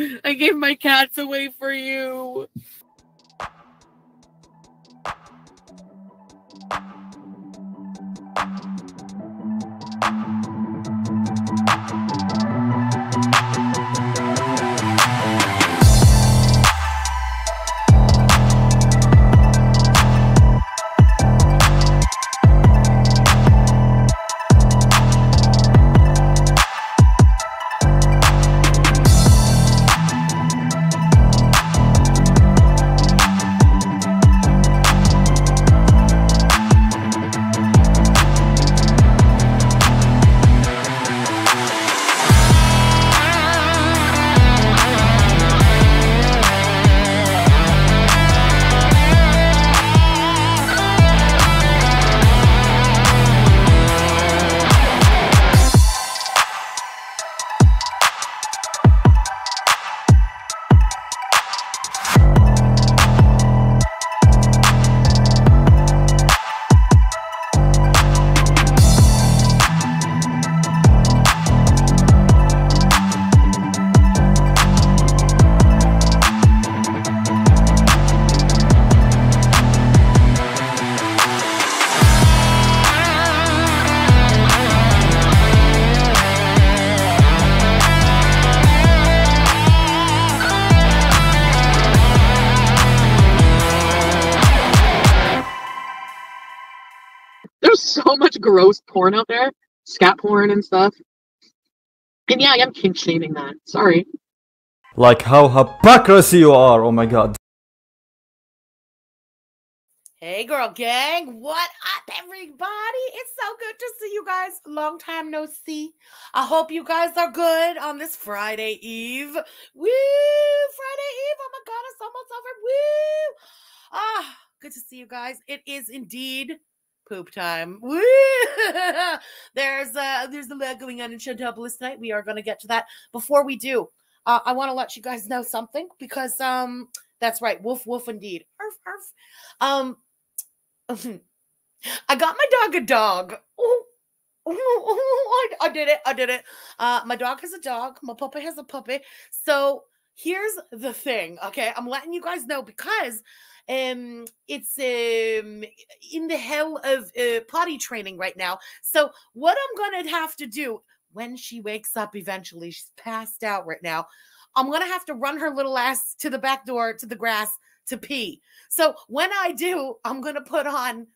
I gave my cats away for you. Porn out there, scat porn and stuff. And yeah, I am kink shaming that. Sorry. Like how hypocrisy you are. Oh my god. Hey, girl gang, what up, everybody? It's so good to see you guys. Long time no see. I hope you guys are good on this Friday Eve. Woo! Friday Eve. Oh my God, it's almost over. Woo! Ah, good to see you guys. It is indeed poop time. There's uh there's a lot going on in Showtopolis tonight. We are going to get to that. Before we do, uh, I want to let you guys know something because um that's right, woof woof indeed. Arf, arf. Um I got my dog a dog. Ooh, ooh, I, I did it. I did it. Uh, my dog has a dog. My puppy has a puppy. So here's the thing. Okay, I'm letting you guys know because um it's um in the hell of uh, potty training right now. So what I'm gonna have to do when she wakes up eventually, she's passed out right now. I'm gonna have to run her little ass to the back door to the grass to pee. So when I do, I'm gonna put on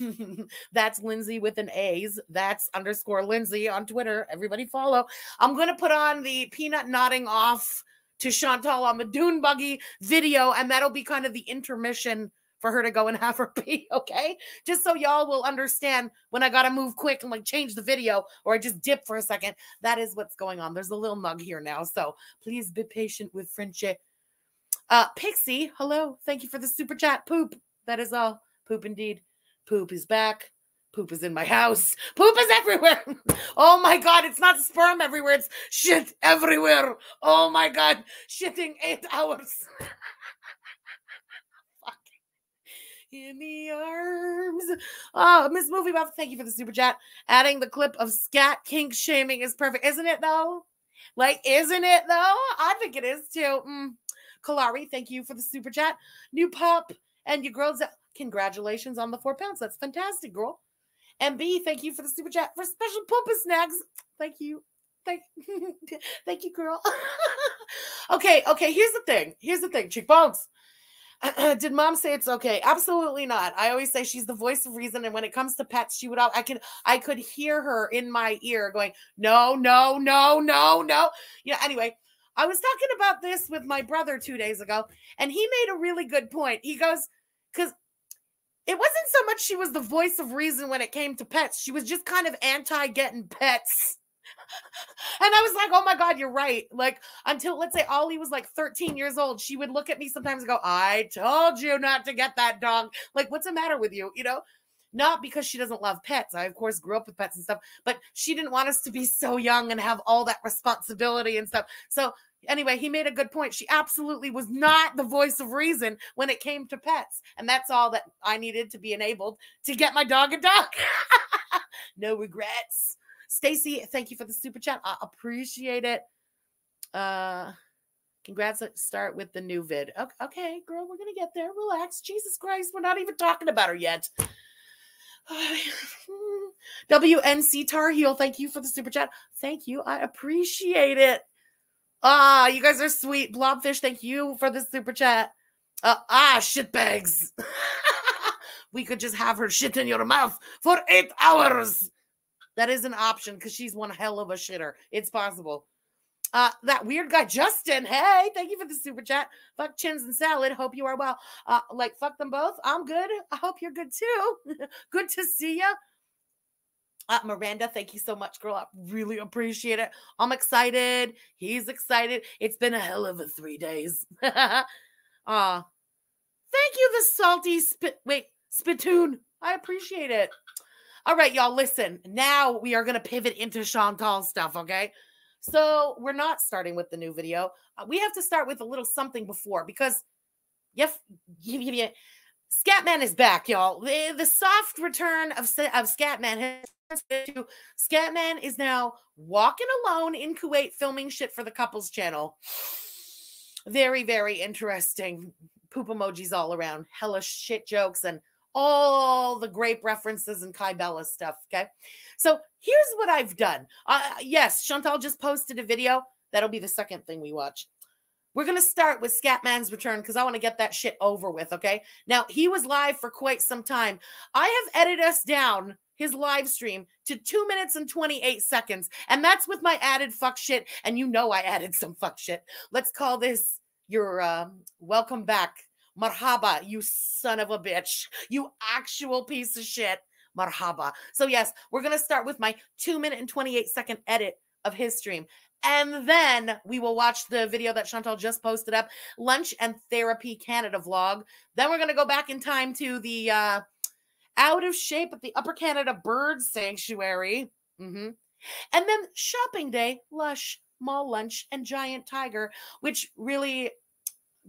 that's Lindsay with an A's. That's underscore Lindsay on Twitter. Everybody follow. I'm gonna put on the peanut nodding off to Chantal on the dune buggy video, and that'll be kind of the intermission for her to go and have her pee, okay? Just so y'all will understand when I gotta move quick and like change the video or I just dip for a second. That is what's going on. There's a little mug here now, so please be patient with Frenchie. Uh, Pixie, hello. Thank you for the super chat. Poop. That is all. Poop indeed. Poop is back. Poop is in my house. Poop is everywhere. Oh my god, it's not sperm everywhere. It's shit everywhere. Oh my god, shitting eight hours. in the arms. Oh, Miss Movie Buff, thank you for the super chat. Adding the clip of scat kink shaming is perfect, isn't it though? Like, isn't it though? I think it is too. Mm. Kalari, thank you for the super chat. New pup and your girls. Congratulations on the four pounds. That's fantastic, girl. And B, thank you for the super chat for special pumper snacks. Thank you. Thank, thank you, girl. okay, okay. Here's the thing. Here's the thing. Cheekbones. Did mom say it's okay? Absolutely not. I always say she's the voice of reason, and when it comes to pets, she would. I could, I could hear her in my ear going, "No, no, no, no, no." Yeah. Anyway, I was talking about this with my brother two days ago, and he made a really good point. He goes, because it wasn't so much she was the voice of reason when it came to pets. She was just kind of anti getting pets. and I was like, oh my God, you're right. Like, until let's say Ollie was like 13 years old, she would look at me sometimes and go, I told you not to get that dog. Like, what's the matter with you? You know? Not because she doesn't love pets. I, of course, grew up with pets and stuff, but she didn't want us to be so young and have all that responsibility and stuff. So anyway, he made a good point. She absolutely was not the voice of reason when it came to pets. And that's all that I needed to be enabled to get my dog a dog. no regrets. Stacy, thank you for the super chat. I appreciate it. Uh Congrats. Start with the new vid. Okay, okay, girl, we're gonna get there. Relax. Jesus Christ, we're not even talking about her yet. WNC Tar Heel, thank you for the super chat. Thank you. I appreciate it. Ah, you guys are sweet. Blobfish, thank you for the super chat. Uh, ah, shitbags. we could just have her shit in your mouth for eight hours. That is an option because she's one hell of a shitter. It's possible. Uh, that weird guy, Justin. Hey, thank you for the super chat. Fuck chins and salad. Hope you are well. Uh, like fuck them both. I'm good. I hope you're good too. good to see you. Uh, Miranda, thank you so much, girl. I really appreciate it. I'm excited. He's excited. It's been a hell of a three days. uh, thank you, the salty spit. Wait, spittoon. I appreciate it. All right, y'all, listen. Now we are going to pivot into Chantal stuff, okay? So we're not starting with the new video. Uh, we have to start with a little something before because, yeah, Scatman is back, y'all. The, the soft return of, of Scatman has to Scatman is now walking alone in Kuwait filming shit for the couples channel. Very, very interesting. Poop emojis all around, hella shit jokes, and all the grape references and Kai Bella stuff. Okay. So here's what I've done. Uh, yes, Chantal just posted a video. That'll be the second thing we watch. We're going to start with Scatman's return because I want to get that shit over with. Okay. Now, he was live for quite some time. I have edited us down his live stream to two minutes and 28 seconds. And that's with my added fuck shit. And you know, I added some fuck shit. Let's call this your uh, welcome back Marhaba, you son of a bitch. You actual piece of shit. Marhaba. So, yes, we're going to start with my two minute and 28 second edit of his stream. And then we will watch the video that Chantal just posted up, Lunch and Therapy Canada vlog. Then we're going to go back in time to the uh, out of shape at the Upper Canada Bird Sanctuary. Mm-hmm. And then shopping day, Lush, Mall Lunch, and Giant Tiger, which really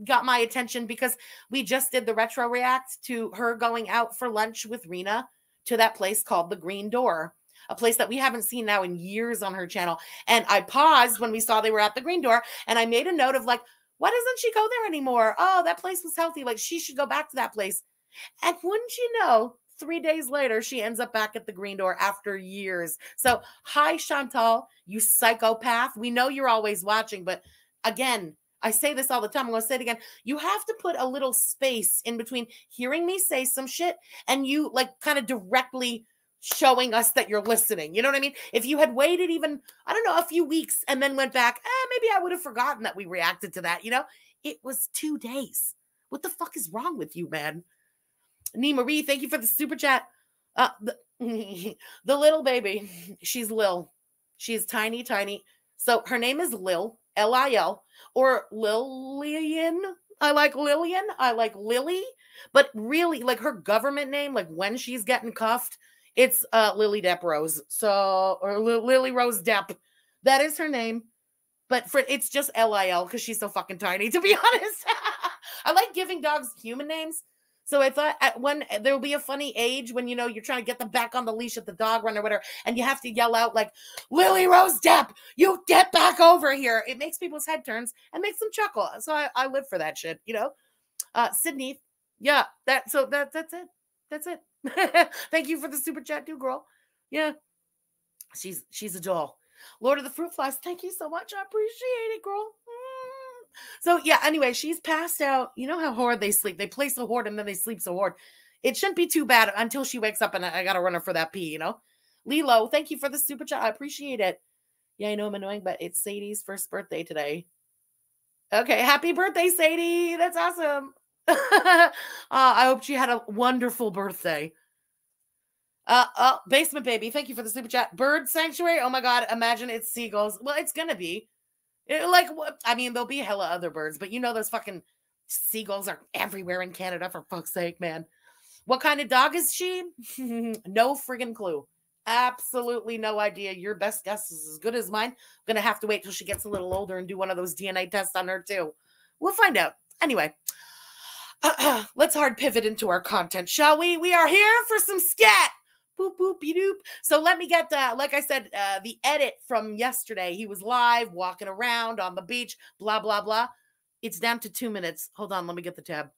got my attention because we just did the retro react to her going out for lunch with Rena to that place called the Green Door, a place that we haven't seen now in years on her channel. And I paused when we saw they were at the Green Door and I made a note of like, why doesn't she go there anymore? Oh, that place was healthy. Like she should go back to that place. And wouldn't you know, three days later, she ends up back at the Green Door after years. So, hi, Chantal, you psychopath. We know you're always watching, but again, I say this all the time. I'm going to say it again. You have to put a little space in between hearing me say some shit and you like kind of directly showing us that you're listening. You know what I mean? If you had waited even, I don't know, a few weeks and then went back, eh, maybe I would have forgotten that we reacted to that. You know, it was two days. What the fuck is wrong with you, man? Nee Marie, thank you for the super chat. Uh, the, the little baby, she's Lil. She's tiny, tiny. So her name is Lil. L I L, or Lillian. I like Lillian. I like Lily. But really, like her government name, like when she's getting cuffed, it's uh, Lily Depp Rose. So, or L- Lily Rose Depp. That is her name. But for it's just L I L because she's so fucking tiny, to be honest. I like giving dogs human names so I thought at when there will be a funny age when you know you're trying to get them back on the leash at the dog run or whatever, and you have to yell out like Lily Rose Depp, you get back over here. It makes people's head turns and makes them chuckle. So I, I live for that shit, you know. Uh Sydney, yeah, that so that that's it. That's it. Thank you for the super chat, too, girl. Yeah. She's she's a doll. Lord of the Fruit Flies, thank you so much. I appreciate it, girl. Mm. So yeah, anyway, she's passed out. You know how hard they sleep. They place a hoard and then they sleep so hard. It shouldn't be too bad until she wakes up and I, gotta run her for that pee, you know? Lilo, thank you for the super chat. I appreciate it. Yeah, I know I'm annoying, but it's Sadie's first birthday today. Okay, happy birthday, Sadie. That's awesome. uh, I hope she had a wonderful birthday. Uh, oh, basement baby, thank you for the super chat. Bird sanctuary. Oh my god, imagine it's seagulls. Well, it's gonna be. It, like, what? I mean, there'll be hella other birds, but you know, those fucking seagulls are everywhere in Canada, for fuck's sake, man. What kind of dog is she? no friggin' clue. Absolutely no idea. Your best guess is as good as mine. I'm gonna have to wait till she gets a little older and do one of those DNA tests on her too. We'll find out. Anyway, let's hard pivot into our content, shall we? We are here for some scat boop boop doop. So let me get the like I said, uh, the edit from yesterday. He was live walking around on the beach, blah blah blah. It's down to two minutes. Hold on, let me get the tab.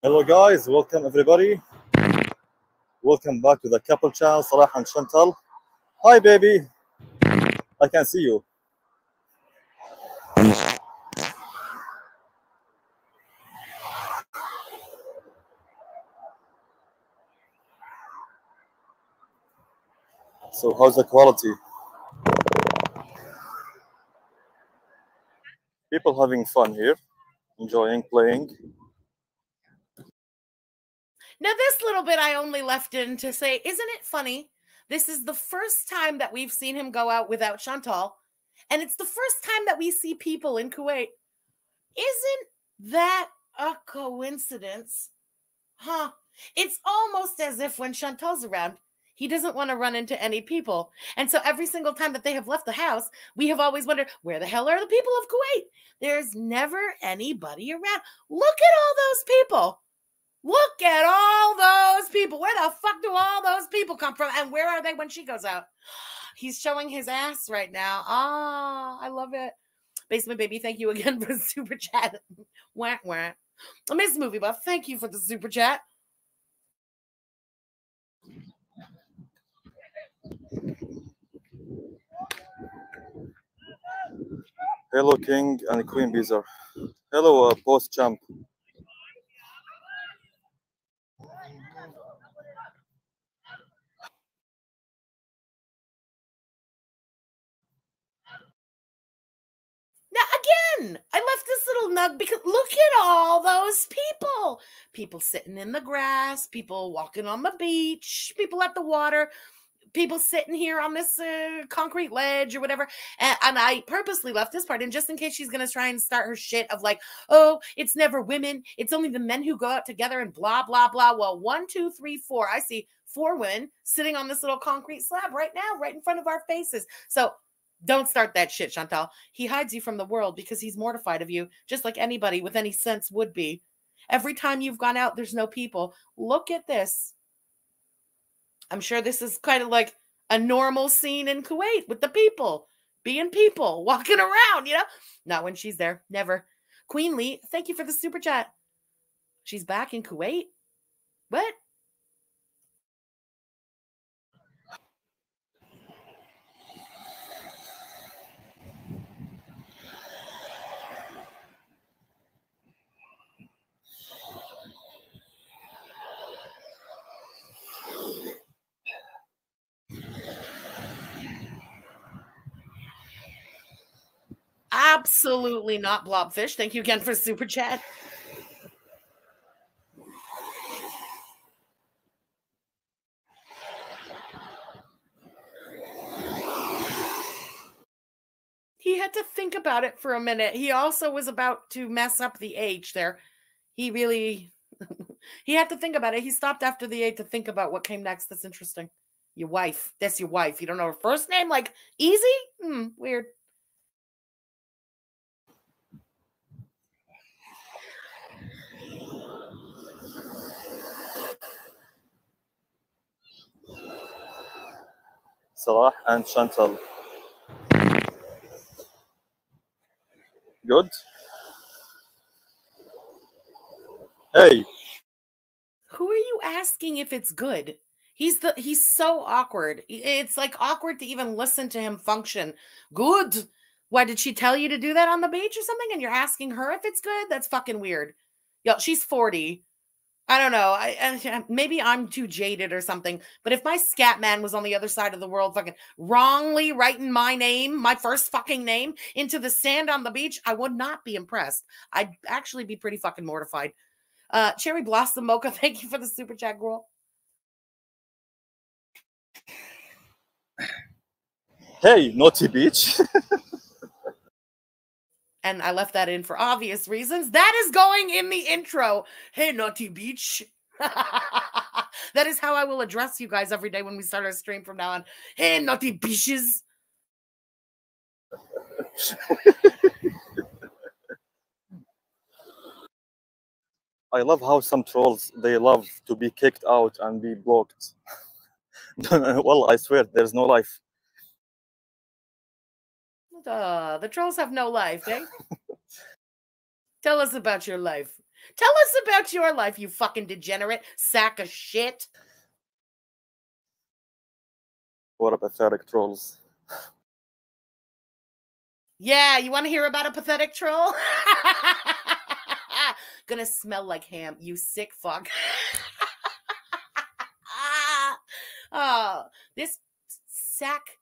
Hello guys, welcome everybody. Welcome back to the couple channel, Salah and Chantal. Hi baby. I can see you. So how's the quality? People having fun here, enjoying playing. Now, this little bit I only left in to say, isn't it funny? This is the first time that we've seen him go out without Chantal. And it's the first time that we see people in Kuwait. Isn't that a coincidence? Huh? It's almost as if when Chantal's around, he doesn't want to run into any people. And so every single time that they have left the house, we have always wondered, where the hell are the people of Kuwait? There's never anybody around. Look at all those people. Look at all those people. Where the fuck do all those people come from? And where are they when she goes out? He's showing his ass right now. Ah, I love it. Basement Baby, thank you again for super chat. wah, wah. Miss Movie Buff, thank you for the super chat. Hello King and Queen Beezer. Hello uh, post champ. Now, again, I left this little nug because look at all those people. People sitting in the grass, people walking on the beach, people at the water, people sitting here on this uh, concrete ledge or whatever. And, and I purposely left this part in just in case she's going to try and start her shit of like, oh, it's never women. It's only the men who go out together and blah, blah, blah. Well, one, two, three, four. I see four women sitting on this little concrete slab right now, right in front of our faces. So don't start that shit, Chantal. He hides you from the world because he's mortified of you, just like anybody with any sense would be. Every time you've gone out, there's no people. Look at this. I'm sure this is kind of like a normal scene in Kuwait with the people being people walking around, you know? Not when she's there. Never. Queen Lee, thank you for the super chat. She's back in Kuwait? What? Absolutely not blobfish. Thank you again for super chat. He had to think about it for a minute. He also was about to mess up the age there. He really he had to think about it. He stopped after the eight to think about what came next. That's interesting. Your wife. That's your wife. You don't know her first name? Like easy? Hmm, weird. Salah and Chantal. Good. Hey, Who are you asking if it's good? He's the he's so awkward. It's like awkward to even listen to him function. Good. Why did she tell you to do that on the beach or something? And you're asking her if it's good? That's fucking weird. Yo, she's 40. I don't know. I, I maybe I'm too jaded or something. But if my scat man was on the other side of the world, fucking wrongly writing my name, my first fucking name, into the sand on the beach, I would not be impressed. I'd actually be pretty fucking mortified. Uh, Cherry Blossom Mocha, thank you for the super chat, girl. hey, Naughty Beach. And I left that in for obvious reasons. That is going in the intro. Hey, Naughty Beach. that is how I will address you guys every day when we start our stream from now on. Hey, Naughty Beaches. I love how some trolls they love to be kicked out and be blocked. well, I swear there's no life. Uh, the trolls have no life, eh? Tell us about your life. Tell us about your life, you fucking degenerate sack of shit. What a pathetic trolls. Yeah, you want to hear about a pathetic troll? Gonna smell like ham, you sick fuck. oh, this sack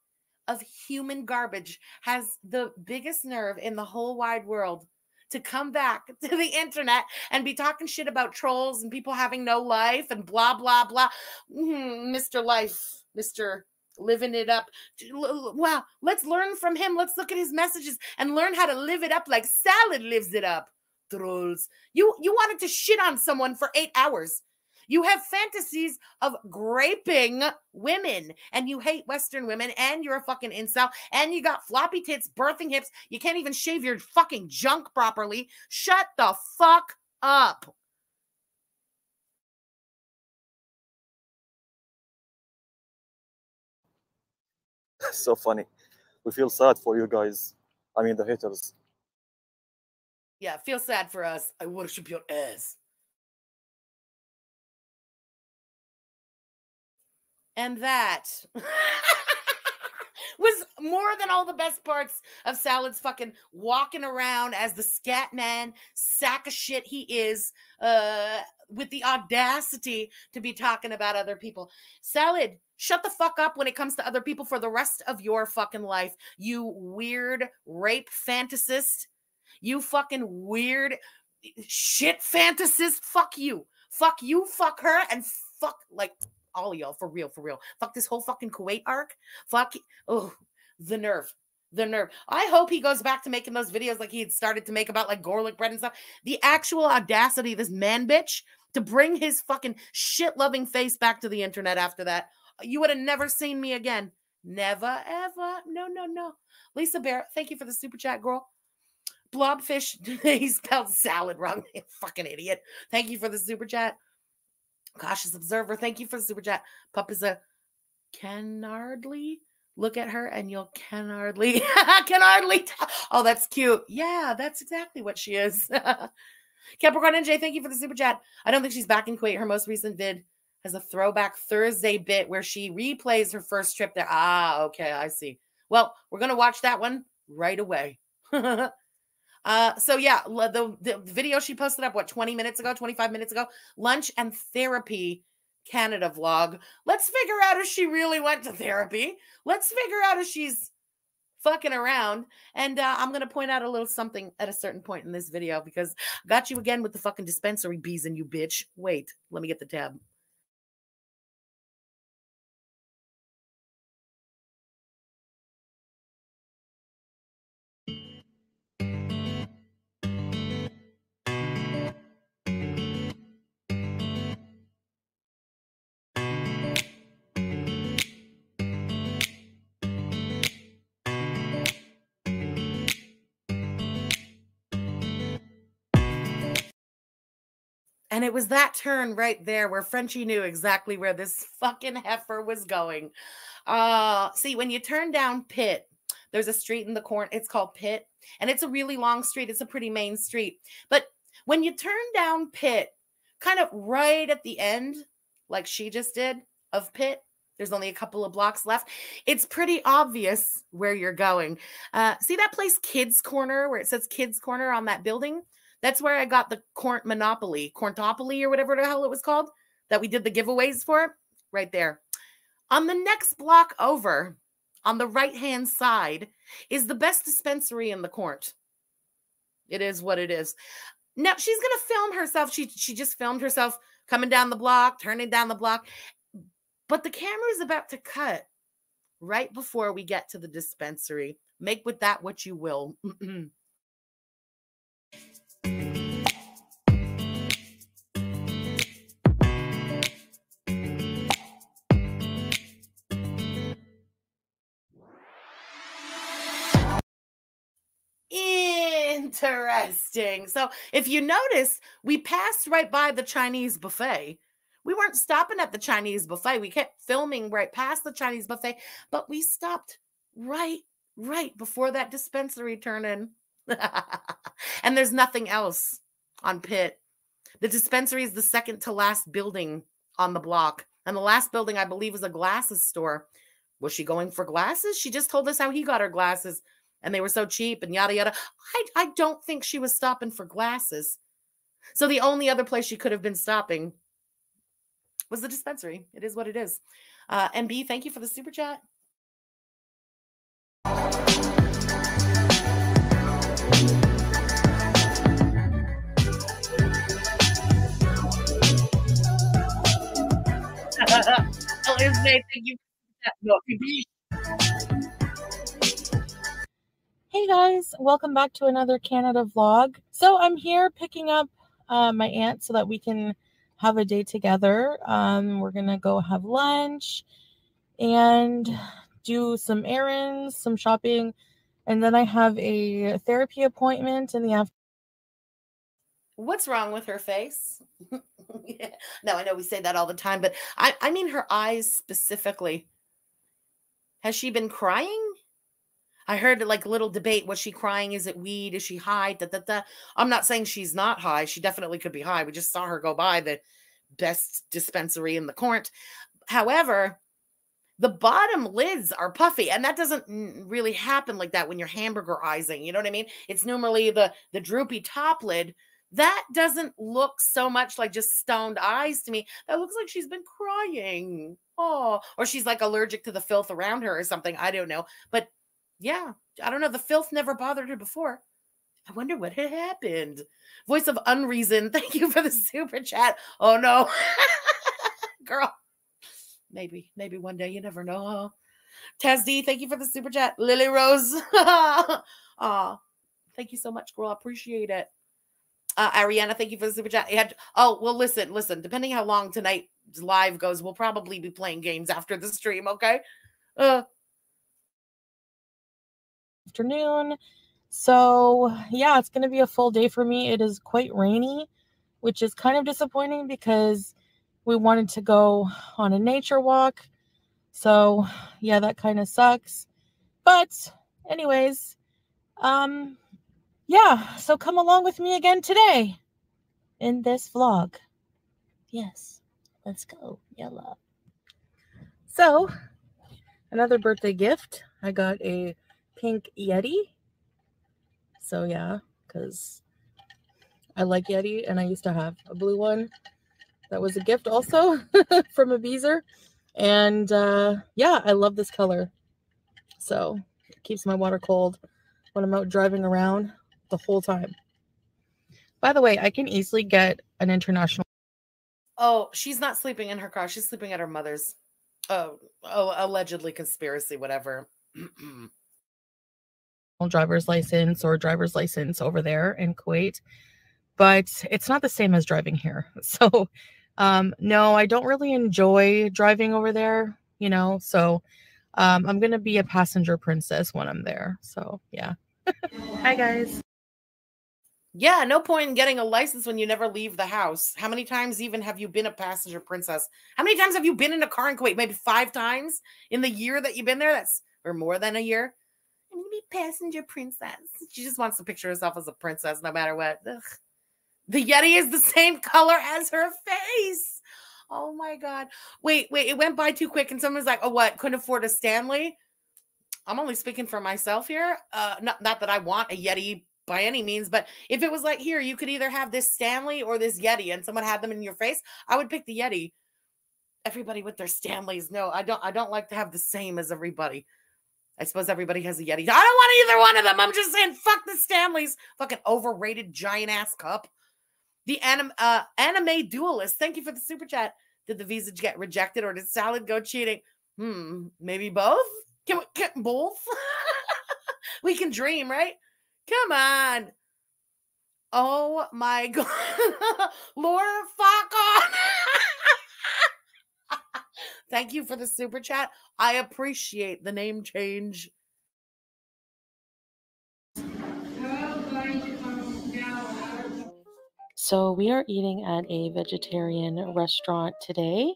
of human garbage has the biggest nerve in the whole wide world to come back to the internet and be talking shit about trolls and people having no life and blah blah blah. Mm, Mr. Life, Mr. Living it up. Wow, let's learn from him. Let's look at his messages and learn how to live it up like Salad lives it up. Trolls. You you wanted to shit on someone for 8 hours. You have fantasies of graping women and you hate Western women and you're a fucking incel and you got floppy tits, birthing hips. You can't even shave your fucking junk properly. Shut the fuck up. so funny. We feel sad for you guys. I mean, the haters. Yeah, feel sad for us. I worship your ass. And that was more than all the best parts of Salad's fucking walking around as the scat man, sack of shit he is, uh, with the audacity to be talking about other people. Salad, shut the fuck up when it comes to other people for the rest of your fucking life. You weird rape fantasist. You fucking weird shit fantasist. Fuck you. Fuck you. Fuck her. And fuck like all y'all for real, for real. Fuck this whole fucking Kuwait arc. Fuck. Oh, the nerve. The nerve. I hope he goes back to making those videos like he had started to make about like garlic bread and stuff. The actual audacity of this man bitch to bring his fucking shit loving face back to the internet after that. You would have never seen me again. Never, ever. No, no, no. Lisa Barrett, thank you for the super chat, girl. Blobfish, he spelled salad wrong. fucking idiot. Thank you for the super chat. Cautious observer, thank you for the super chat. Pup is a can hardly look at her and you'll can hardly can hardly oh that's cute. Yeah that's exactly what she is. Capricorn nj thank you for the super chat. I don't think she's back in kuwait. Her most recent vid has a throwback thursday bit where she replays her first trip there. Ah okay i see. Well we're gonna watch that one right away Uh, so yeah, the, the video she posted up what 20 minutes ago, 25 minutes ago, lunch and therapy Canada vlog. Let's figure out if she really went to therapy. Let's figure out if she's fucking around. And uh, I'm gonna point out a little something at a certain point in this video because I got you again with the fucking dispensary bees and you bitch. Wait, let me get the tab. And it was that turn right there where Frenchie knew exactly where this fucking heifer was going. Uh, see, when you turn down Pitt, there's a street in the corner. It's called Pitt, and it's a really long street. It's a pretty main street. But when you turn down Pitt, kind of right at the end, like she just did of Pitt, there's only a couple of blocks left. It's pretty obvious where you're going. Uh, see that place, Kids Corner, where it says Kids Corner on that building? That's where I got the corn monopoly, corntopoly or whatever the hell it was called that we did the giveaways for right there. On the next block over, on the right hand side, is the best dispensary in the court. It is what it is. Now she's gonna film herself. She she just filmed herself coming down the block, turning down the block. But the camera is about to cut right before we get to the dispensary. Make with that what you will. Interesting. So, if you notice, we passed right by the Chinese buffet. We weren't stopping at the Chinese buffet. We kept filming right past the Chinese buffet, but we stopped right, right before that dispensary turn in. and there's nothing else on Pitt. The dispensary is the second to last building on the block. And the last building, I believe, is a glasses store. Was she going for glasses? She just told us how he got her glasses and they were so cheap and yada yada. I, I don't think she was stopping for glasses. So the only other place she could have been stopping was the dispensary. It is what it is. Uh, MB, thank you for the super chat. Elizabeth, thank you. Hey guys, welcome back to another Canada vlog. So I'm here picking up uh, my aunt so that we can have a day together. Um, we're gonna go have lunch and do some errands, some shopping, and then I have a therapy appointment in the afternoon. What's wrong with her face? yeah. No, I know we say that all the time, but I, I mean her eyes specifically. Has she been crying? I heard like little debate. Was she crying? Is it weed? Is she high? Da, da, da. I'm not saying she's not high. She definitely could be high. We just saw her go by the best dispensary in the court. However, the bottom lids are puffy, and that doesn't really happen like that when you're hamburgerizing. You know what I mean? It's normally the the droopy top lid. That doesn't look so much like just stoned eyes to me. That looks like she's been crying. Oh, or she's like allergic to the filth around her or something. I don't know. But yeah, I don't know. The filth never bothered her before. I wonder what had happened. Voice of unreason. Thank you for the super chat. Oh no, girl. Maybe, maybe one day. You never know. D, thank you for the super chat. Lily Rose. Aw, thank you so much, girl. I appreciate it. Uh, Ariana, thank you for the super chat. Had, oh, well, listen, listen. Depending how long tonight's live goes, we'll probably be playing games after the stream. Okay. Uh, afternoon. So, yeah, it's going to be a full day for me. It is quite rainy, which is kind of disappointing because we wanted to go on a nature walk. So, yeah, that kind of sucks. But, anyways, um yeah, so come along with me again today in this vlog. Yes. Let's go. Yellow. So, another birthday gift. I got a pink Yeti. So yeah, because I like Yeti and I used to have a blue one that was a gift also from a Beezer. And uh, yeah, I love this color. So it keeps my water cold when I'm out driving around the whole time. By the way, I can easily get an international. Oh, she's not sleeping in her car. She's sleeping at her mother's. Oh, oh, allegedly conspiracy, whatever. driver's license or driver's license over there in Kuwait, but it's not the same as driving here. So, um, no, I don't really enjoy driving over there, you know. So, um, I'm gonna be a passenger princess when I'm there. So, yeah. Hi, guys. Yeah, no point in getting a license when you never leave the house. How many times even have you been a passenger princess? How many times have you been in a car in Kuwait? Maybe five times in the year that you've been there? That's or more than a year. Be passenger princess. She just wants to picture herself as a princess no matter what. Ugh. The Yeti is the same color as her face. Oh my god. Wait, wait, it went by too quick, and someone's like, oh, what? Couldn't afford a Stanley? I'm only speaking for myself here. Uh, not, not that I want a Yeti by any means, but if it was like here, you could either have this Stanley or this Yeti, and someone had them in your face, I would pick the Yeti. Everybody with their Stanleys. No, I don't I don't like to have the same as everybody. I suppose everybody has a Yeti. I don't want either one of them. I'm just saying, fuck the Stanley's fucking overrated giant ass cup. The anim, uh, anime duelist. Thank you for the super chat. Did the visa get rejected or did salad go cheating? Hmm, maybe both. Can we get both? we can dream, right? Come on. Oh my god, Laura, fuck on. Thank you for the super chat. I appreciate the name change. So, we are eating at a vegetarian restaurant today.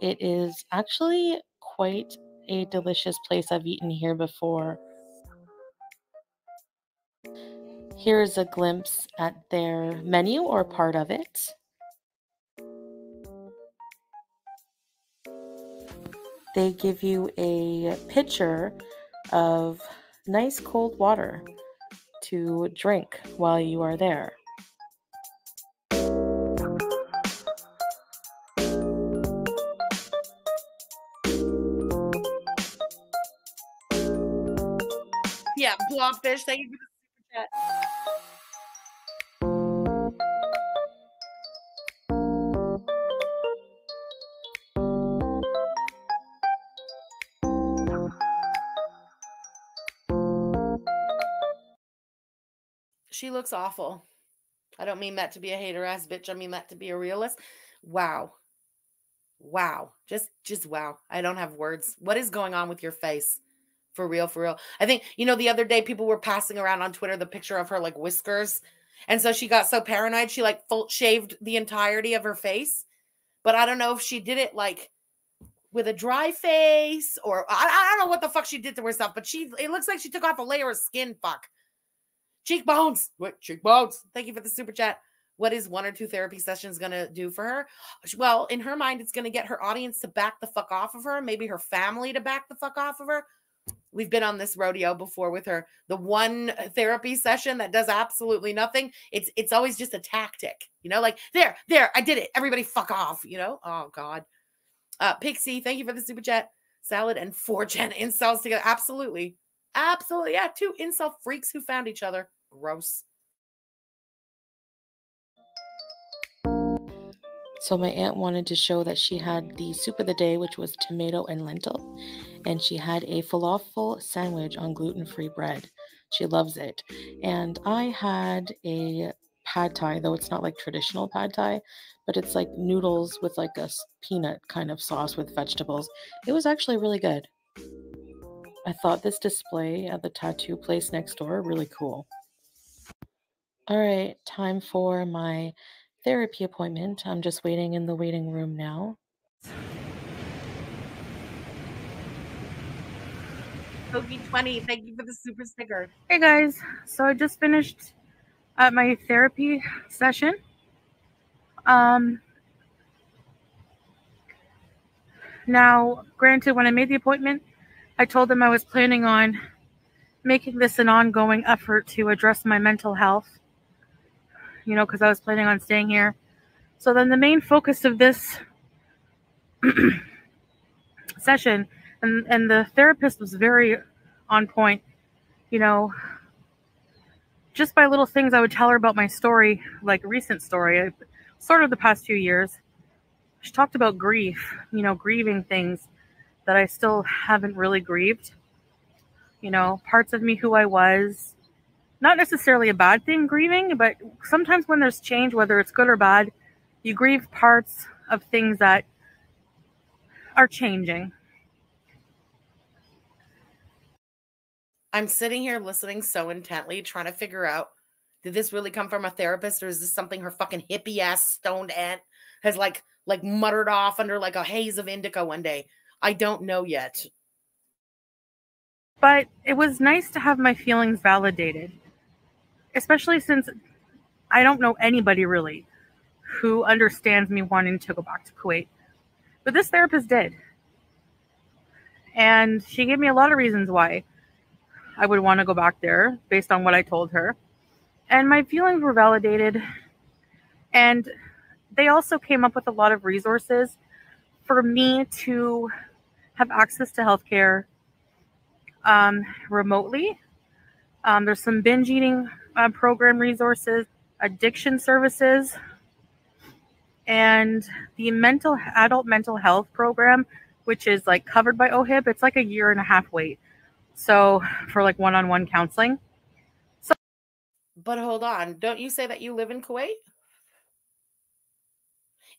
It is actually quite a delicious place. I've eaten here before. Here's a glimpse at their menu or part of it. They give you a pitcher of nice cold water to drink while you are there. Yeah, blobfish. Thank you for the super chat. She looks awful. I don't mean that to be a hater ass bitch. I mean that to be a realist. Wow. Wow. Just just wow. I don't have words. What is going on with your face? For real, for real. I think, you know, the other day people were passing around on Twitter the picture of her like whiskers. And so she got so paranoid, she like full shaved the entirety of her face. But I don't know if she did it like with a dry face or I, I don't know what the fuck she did to herself, but she it looks like she took off a layer of skin. Fuck. Cheekbones. What cheekbones? Thank you for the super chat. What is one or two therapy sessions going to do for her? Well, in her mind, it's going to get her audience to back the fuck off of her, maybe her family to back the fuck off of her. We've been on this rodeo before with her. The one therapy session that does absolutely nothing. It's it's always just a tactic, you know, like there, there, I did it. Everybody fuck off, you know? Oh God. Uh Pixie, thank you for the super chat. Salad and four gen incels together. Absolutely. Absolutely. Yeah, two incel freaks who found each other. Gross. So my aunt wanted to show that she had the soup of the day, which was tomato and lentil, and she had a falafel sandwich on gluten-free bread. She loves it. And I had a pad thai, though it's not like traditional pad thai, but it's like noodles with like a peanut kind of sauce with vegetables. It was actually really good. I thought this display at the tattoo place next door really cool. All right, time for my therapy appointment. I'm just waiting in the waiting room now. Togi20, thank you for the super sticker. Hey guys, so I just finished at my therapy session. Um, now, granted, when I made the appointment, I told them I was planning on making this an ongoing effort to address my mental health, you know, because I was planning on staying here. So then the main focus of this session, and, and the therapist was very on point, you know, just by little things I would tell her about my story, like recent story, sort of the past few years. She talked about grief, you know, grieving things that I still haven't really grieved. You know, parts of me who I was. Not necessarily a bad thing, grieving, but sometimes when there's change, whether it's good or bad, you grieve parts of things that are changing. I'm sitting here listening so intently, trying to figure out did this really come from a therapist or is this something her fucking hippie ass stoned aunt has like like muttered off under like a haze of indica one day? I don't know yet. But it was nice to have my feelings validated, especially since I don't know anybody really who understands me wanting to go back to Kuwait. But this therapist did. And she gave me a lot of reasons why I would want to go back there based on what I told her. And my feelings were validated. And they also came up with a lot of resources for me to have access to healthcare um, remotely. Um, there's some binge eating uh, program resources, addiction services, and the mental adult mental health program, which is like covered by OHIP. It's like a year and a half wait. So for like one-on-one counseling. So- but hold on, don't you say that you live in Kuwait?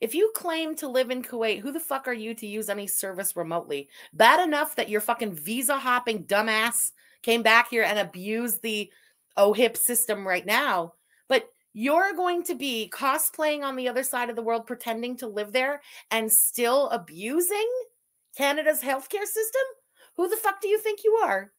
If you claim to live in Kuwait, who the fuck are you to use any service remotely? Bad enough that your fucking visa hopping dumbass came back here and abused the OHIP system right now. But You're going to be cosplaying on the other side of the world, pretending to live there and still abusing Canada's healthcare system? Who the fuck do you think you are?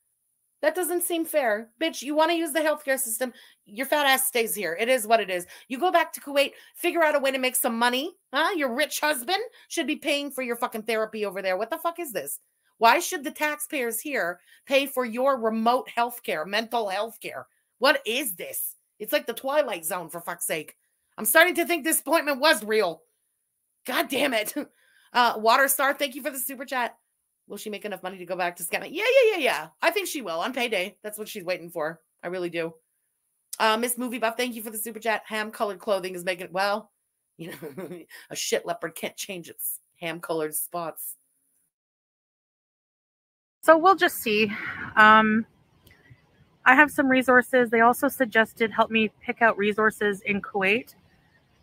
That doesn't seem fair. Bitch, you want to use the healthcare system, your fat ass stays here. It is what it is. You go back to Kuwait, figure out a way to make some money. Huh? Your rich husband should be paying for your fucking therapy over there. What the fuck is this? Why should the taxpayers here pay for your remote healthcare, mental health care? What is this? It's like the Twilight Zone, for fuck's sake. I'm starting to think this appointment was real. God damn it. Uh, Water Star, thank you for the super chat. Will she make enough money to go back to scanning? Yeah, yeah, yeah, yeah. I think she will on payday. That's what she's waiting for. I really do. Uh, Miss Movie Buff, thank you for the super chat. Ham colored clothing is making well. You know, a shit leopard can't change its ham colored spots. So we'll just see. Um, I have some resources. They also suggested help me pick out resources in Kuwait.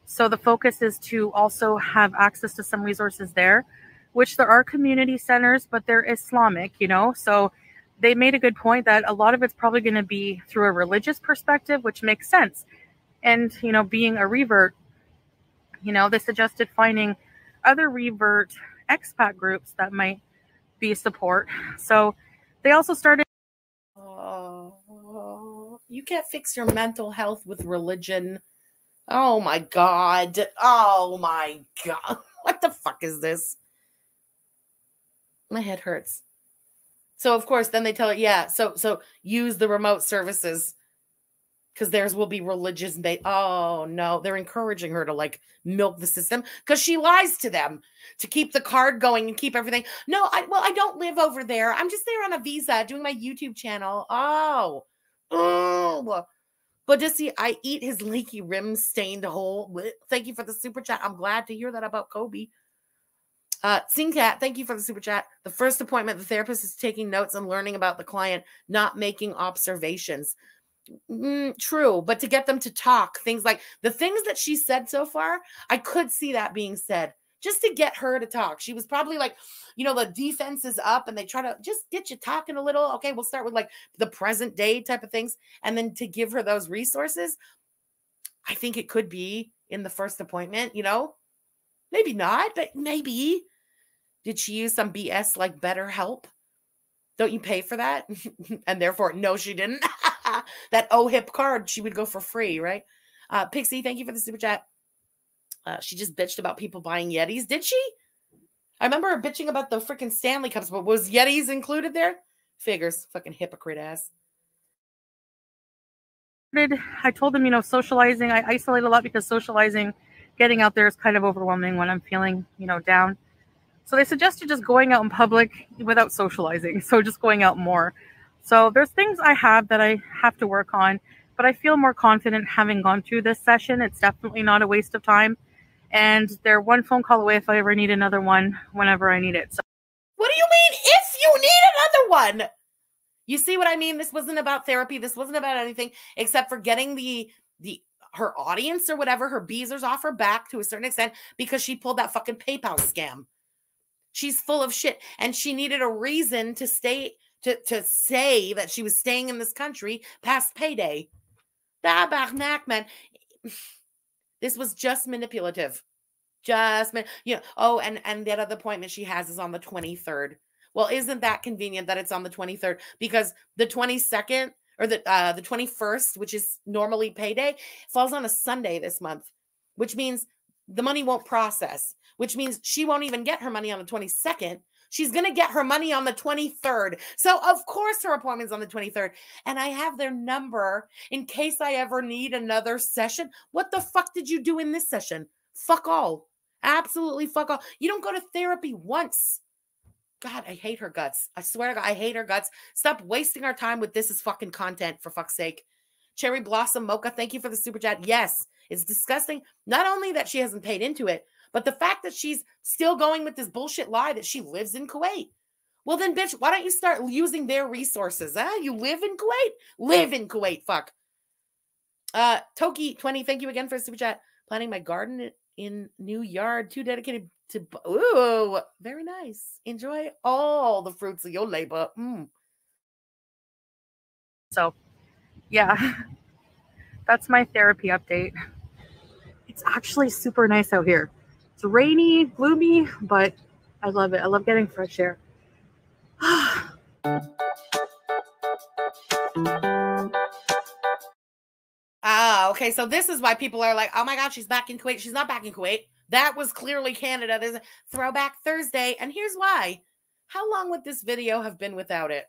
So the focus is to also have access to some resources there, which there are community centers, but they're Islamic, you know. So they made a good point that a lot of it's probably going to be through a religious perspective, which makes sense. And, you know, being a revert, you know, they suggested finding other revert expat groups that might be support. So they also started. Oh, you can't fix your mental health with religion. Oh my God. Oh my God. What the fuck is this? My head hurts. So of course, then they tell it, yeah. So so use the remote services because theirs will be religious and they oh no they're encouraging her to like milk the system because she lies to them to keep the card going and keep everything. No i well i don't live over there. I'm just there on a visa doing my youtube channel. Oh oh but to see i eat his leaky rim stained hole. Thank you for the super chat. I'm glad to hear that about kobe uh, Singcat, thank you for the super chat. The first appointment, the therapist is taking notes and learning about the client, not making observations. Mm, true, but to get them to talk, things like the things that she said so far, I could see that being said just to get her to talk. She was probably like, you know, the defense is up and they try to just get you talking a little. Okay, we'll start with like the present day type of things. And then to give her those resources, I think it could be in the first appointment, you know, maybe not, but maybe. Did she use some BS like BetterHelp? Don't you pay for that? and therefore, no, she didn't. that OHIP card, she would go for free, right? Uh, Pixie, thank you for the super chat. Uh, she just bitched about people buying Yetis. Did she? I remember her bitching about the freaking Stanley Cups, but was Yetis included there? Figures. Fucking hypocrite ass. I told them, you know, socializing. I isolate a lot because socializing, getting out there is kind of overwhelming when I'm feeling, you know, down. So they suggested just going out in public without socializing. So just going out more. So there's things I have that I have to work on, but I feel more confident having gone through this session. It's definitely not a waste of time. And they're one phone call away if I ever need another one whenever I need it. So what do you mean if you need another one? You see what I mean? This wasn't about therapy. This wasn't about anything except for getting the the her audience or whatever, her beezers off her back to a certain extent because she pulled that fucking PayPal scam. She's full of shit and she needed a reason to stay to, to say that she was staying in this country past payday. Man. This was just manipulative. Just, you know, oh, and, and that other appointment she has is on the 23rd. Well, isn't that convenient that it's on the 23rd? Because the 22nd or the uh, the 21st, which is normally payday, falls on a Sunday this month, which means the money won't process, which means she won't even get her money on the 22nd She's going to get her money on the 23rd. So, of course, her appointment's on the 23rd. And I have their number in case I ever need another session. What the fuck did you do in this session? Fuck all. Absolutely fuck all. You don't go to therapy once. God, I hate her guts. I swear to God, I hate her guts. Stop wasting our time with this is fucking content for fuck's sake. Cherry Blossom Mocha, thank you for the super chat. Yes, it's disgusting. Not only that she hasn't paid into it, but the fact that she's still going with this bullshit lie that she lives in Kuwait. Well, then, bitch, why don't you start using their resources? Huh? You live in Kuwait? Live in Kuwait. Fuck. Uh, Toki 20, thank you again for a super chat. Planting my garden in new yard, too dedicated to. Ooh, very nice. Enjoy all the fruits of your labor. Mm. So, yeah, that's my therapy update. It's actually super nice out here. It's rainy, gloomy, but I love it. I love getting fresh air. Ah, okay. So this is why people are like, oh my God, she's back in Kuwait. She's not back in Kuwait. That was clearly Canada. There's a throwback Thursday. And here's why. How long would this video have been without it?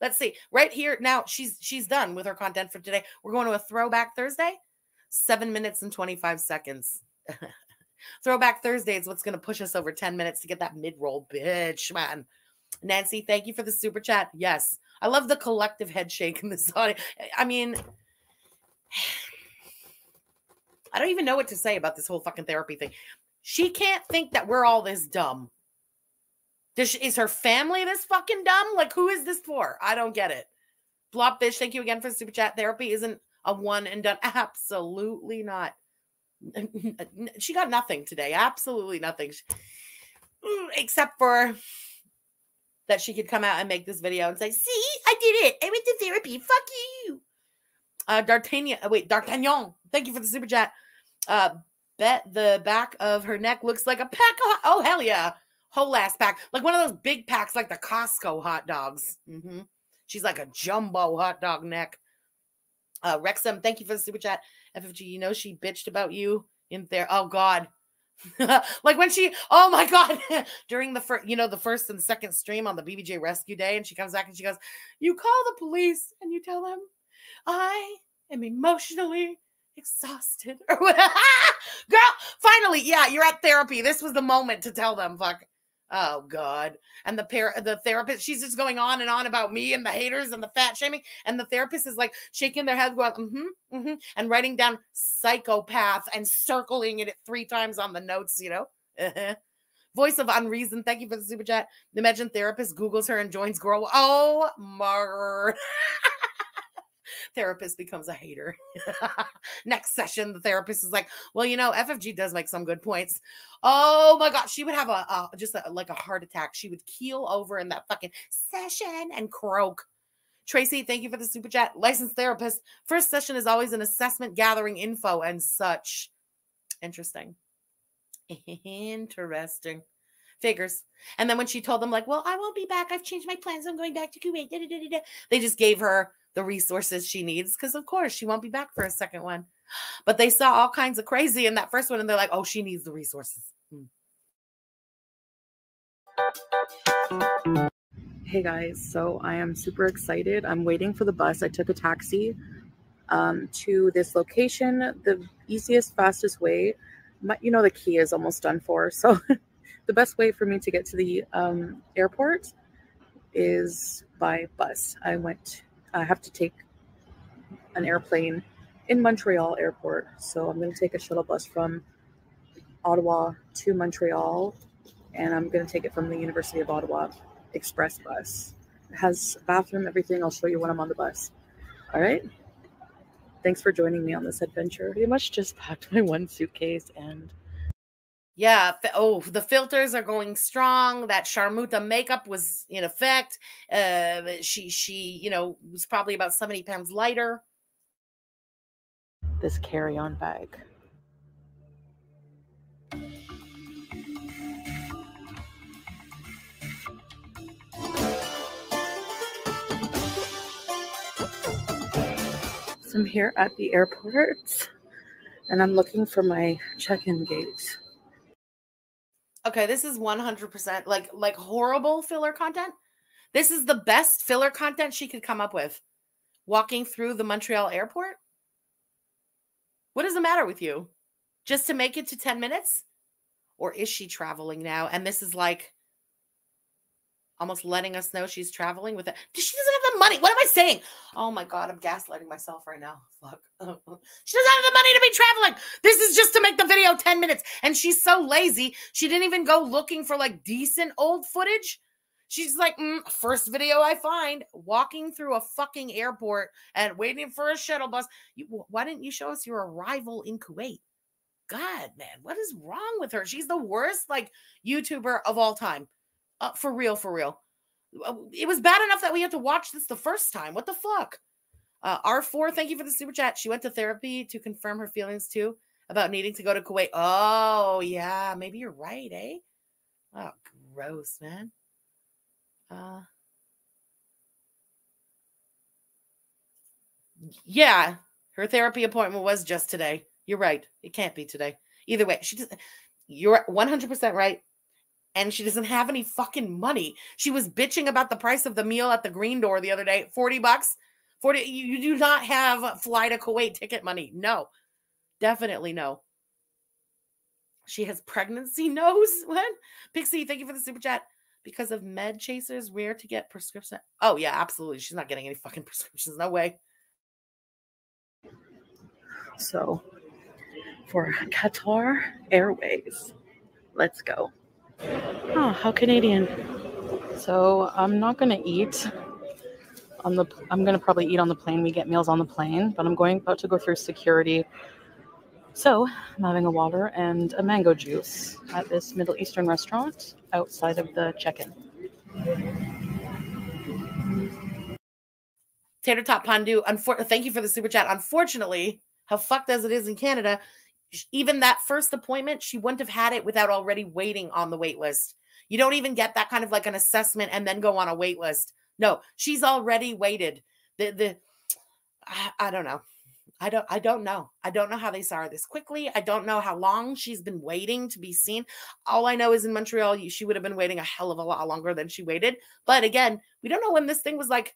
Let's see. Right here. Now she's she's done with her content for today. We're going to a throwback Thursday. Seven minutes and 25 seconds. throwback Thursday is what's going to push us over 10 minutes to get that mid-roll, bitch, man. Nancy, thank you for the super chat. Yes. I love the collective head shake in this audio. I mean, I don't even know what to say about this whole fucking therapy thing. She can't think that we're all this dumb. Is her family this fucking dumb? Like, who is this for? I don't get it. Blobfish, thank you again for the super chat. Therapy isn't a one and done. Absolutely not. She got nothing today. Absolutely nothing. Except for that she could come out and make this video and say, see, I did it. I went to therapy. Fuck you. Uh, D'Artagnan, uh, wait, D'Artagnan, thank you for the super chat. Uh, bet the back of her neck looks like a pack of, oh, hell yeah. Whole ass pack. Like one of those big packs, like the Costco hot dogs. Mm-hmm. She's like a jumbo hot dog neck. Uh, Rexham, thank you for the super chat. FFG, you know, she bitched about you in there. Oh, God. like when she, oh my God, during the first, you know, the first and second stream on the BBJ rescue day, and she comes back and she goes, You call the police and you tell them I am emotionally exhausted. Girl, finally, yeah, you're at therapy. This was the moment to tell them, fuck. Oh God. And the pair the therapist, she's just going on and on about me and the haters and the fat shaming. And the therapist is like shaking their head, going, mm-hmm, mm-hmm, and writing down psychopath and circling it three times on the notes, you know. Voice of unreason. Thank you for the super chat. Imagine therapist Googles her and joins girl. Oh my therapist becomes a hater. Next session, the therapist is like, "Well, you know, FFG does make some good points." Oh my god, she would have a, a just a, like a heart attack. She would keel over in that fucking session and croak. Tracy, thank you for the super chat. Licensed therapist. First session is always an assessment, gathering info and such. Interesting. Interesting. Figures. And then when she told them, like, well, I won't be back. I've changed my plans. I'm going back to Kuwait. Da, da, da, they just gave her the resources she needs because of course she won't be back for a second one. But they saw all kinds of crazy in that first one and they're like oh she needs the resources. Hmm. hey guys. So i am super excited. I'm waiting for the bus. I took a taxi um, to this location the easiest fastest way. My, you know the key is almost done for. So the best way for me to get to the um, airport is by bus. I went I have to take an airplane in Montreal airport. So I'm going to take a shuttle bus from Ottawa to Montreal, and I'm going to take it from the University of Ottawa express bus. It has bathroom, everything. I'll show you when I'm on the bus. All right. Thanks for joining me on this adventure. Pretty much just packed my one suitcase and yeah. Oh, the filters are going strong. That Sharmuta makeup was in effect. Uh, she, she, you know, was probably about 70 pounds lighter. This carry on bag. So I'm here at the airport and I'm looking for my check in gate. Okay, this is 100% like like horrible filler content. This is the best filler content she could come up with. Walking through the Montreal airport? What is the matter with you? Just to make it to 10 minutes? Or is she traveling now? And this is like almost letting us know she's traveling with it. She doesn't have the money. What am I saying? Oh my God, I'm gaslighting myself right now. Fuck. she doesn't have the money to be traveling. This is just to make the video 10 minutes. And she's so lazy. She didn't even go looking for like decent old footage. She's like, mm, first video I find, walking through a fucking airport and waiting for a shuttle bus. You, why didn't you show us your arrival in Kuwait? God, man, what is wrong with her? She's the worst like YouTuber of all time. Uh, for real, for real. Uh, it was bad enough that we had to watch this the first time. What the fuck? Uh, R4, thank you for the super chat. She went to therapy to confirm her feelings too about needing to go to Kuwait. Oh, yeah, maybe you're right, eh? Oh, gross, man. Uh, yeah, her therapy appointment was just today. You're right. It can't be today. Either way, she just you're 100% right. And she doesn't have any fucking money. She was bitching about the price of the meal at the green door the other day 40 bucks. 40 you, you do not have fly to Kuwait ticket money. No. Definitely no. She has pregnancy nose. What? Pixie, thank you for the super chat. Because of med chasers, where to get prescription? Oh, yeah, absolutely. She's not getting any fucking prescriptions. No way. So for Qatar Airways, let's go. Oh, how Canadian. So I'm not gonna eat on the I'm gonna probably eat on the plane. We get meals on the plane, but I'm going about to go through security. So I'm having a water and a mango juice at this Middle Eastern restaurant outside of the check-in. Tater Top Pandu, unfor- thank you for the super chat. Unfortunately, how fucked as it is in Canada, sh- even that first appointment, she wouldn't have had it without already waiting on the wait list. You don't even get that kind of like an assessment and then go on a wait list. No, she's already waited. The the I, don't know. I don't I don't know. I don't know how they saw her this quickly. I don't know how long she's been waiting to be seen. All I know is in Montreal, she would have been waiting a hell of a lot longer than she waited. But again, we don't know when this thing was like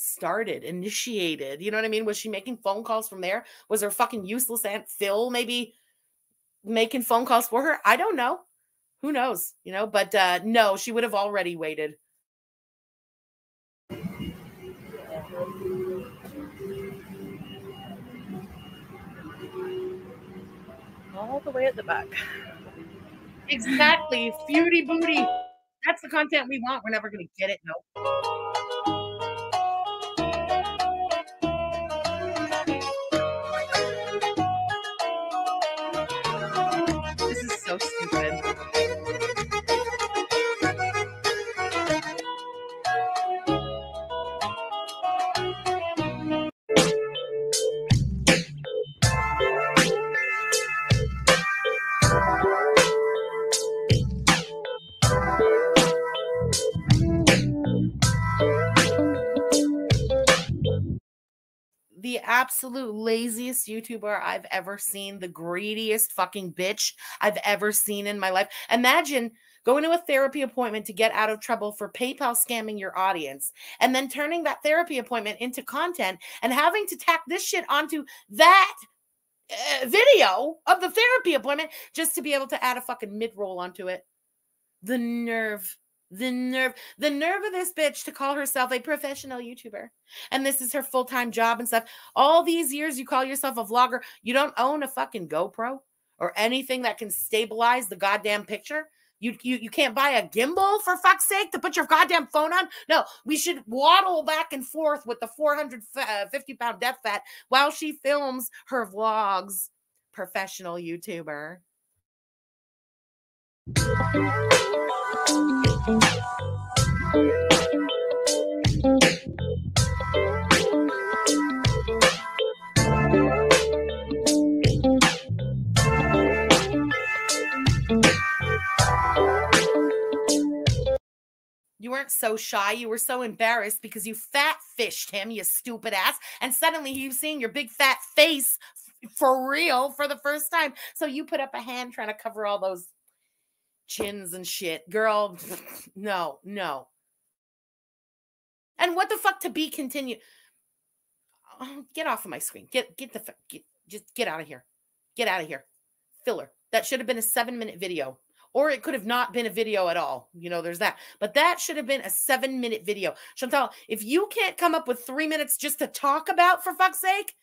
started, initiated. You know what I mean? Was she making phone calls from there? Was her fucking useless Aunt Phil maybe making phone calls for her? I don't know. Who knows? You know, but uh no, she would have already waited. All the way at the back. Exactly. Feudy booty. That's the content we want. We're never gonna get it, no. Absolute laziest YouTuber I've ever seen, the greediest fucking bitch I've ever seen in my life. Imagine going to a therapy appointment to get out of trouble for PayPal scamming your audience and then turning that therapy appointment into content and having to tack this shit onto that uh, video of the therapy appointment just to be able to add a fucking mid roll onto it. The nerve. The nerve, the nerve of this bitch to call herself a professional YouTuber. And this is her full time job and stuff. All these years, you call yourself a vlogger. You don't own a fucking GoPro or anything that can stabilize the goddamn picture. You, you, you can't buy a gimbal for fuck's sake to put your goddamn phone on. No, we should waddle back and forth with the 450 uh, pound death fat while she films her vlogs. Professional YouTuber. You weren't so shy. You were so embarrassed because you fat fished him, you stupid ass. And suddenly was seeing your big fat face for real for the first time. So you put up a hand trying to cover all those chins and shit. Girl, no, no. And what the fuck to be continued? Oh, um, get off of my screen. Get get the get just get out of here. Get out of here. Filler. That should have been a 7-minute video. Or it could have not been a video at all. You know, there's that. But that should have been a 7-minute video. Chantal, if you can't come up with 3 minutes just to talk about for fuck's sake,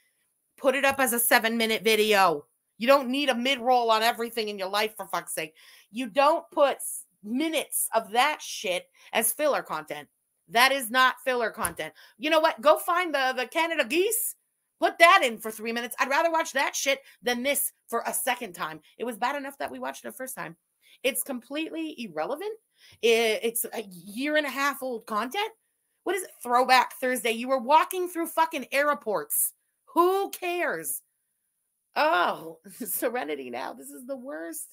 put it up as a 7-minute video. You don't need a mid-roll on everything in your life for fuck's sake. You don't put minutes of that shit as filler content. That is not filler content. You know what? Go find the the Canada geese. Put that in for three minutes. I'd rather watch that shit than this for a second time. It was bad enough that we watched it a first time. It's completely irrelevant. It's a year and a half old content. what is it? Throwback Thursday. You were walking through fucking airports. Who cares? Oh, Serenity now. This is the worst.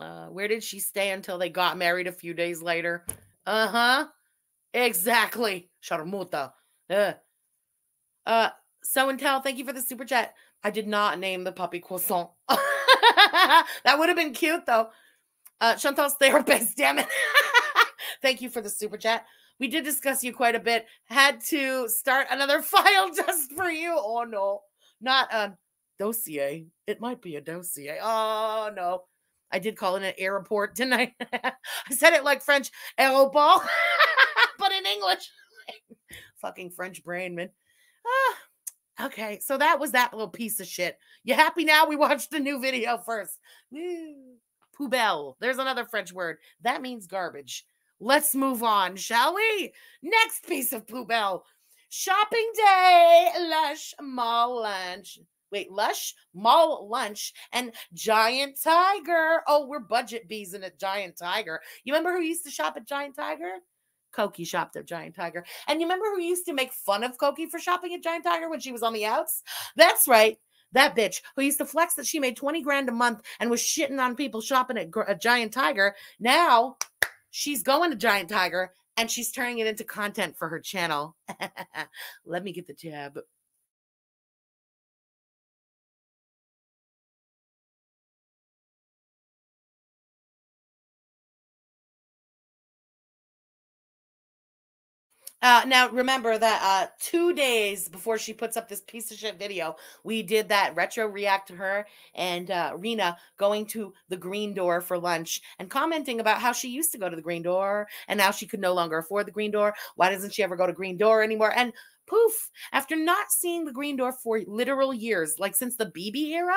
Uh, where did she stay until they got married a few days later? Uh huh. Exactly. Sharmuta. Uh, uh, so and tell, thank you for the super chat. I did not name the puppy croissant. that would have been cute though. Uh, Chantal's therapist, damn it. thank you for the super chat. We did discuss you quite a bit. Had to start another file just for you. Oh no, not a dossier. It might be a dossier. Oh no. I did call it an airport, didn't I? I said it like French aéroport, but in English. Fucking French brain, man. Ah, okay, so that was that little piece of shit. You happy now? We watched the new video first. Woo. Poubelle. There's another French word. That means garbage. Let's move on, shall we? Next piece of poubelle. Shopping day, lush mall lunch. Wait, Lush, Mall Lunch, and Giant Tiger. Oh, we're budget bees in a Giant Tiger. You remember who used to shop at Giant Tiger? Koki shopped at Giant Tiger. And you remember who used to make fun of Koki for shopping at Giant Tiger when she was on the outs? That's right. That bitch who used to flex that she made 20 grand a month and was shitting on people shopping at a Giant Tiger. Now she's going to Giant Tiger and she's turning it into content for her channel. Let me get the tab. Uh, now remember that uh, two days before she puts up this piece of shit video, we did that retro react to her and uh, Rena going to the green door for lunch and commenting about how she used to go to the green door and now she could no longer afford the green door. Why doesn't she ever go to green door anymore? And poof, after not seeing the green door for literal years, like since the BB era,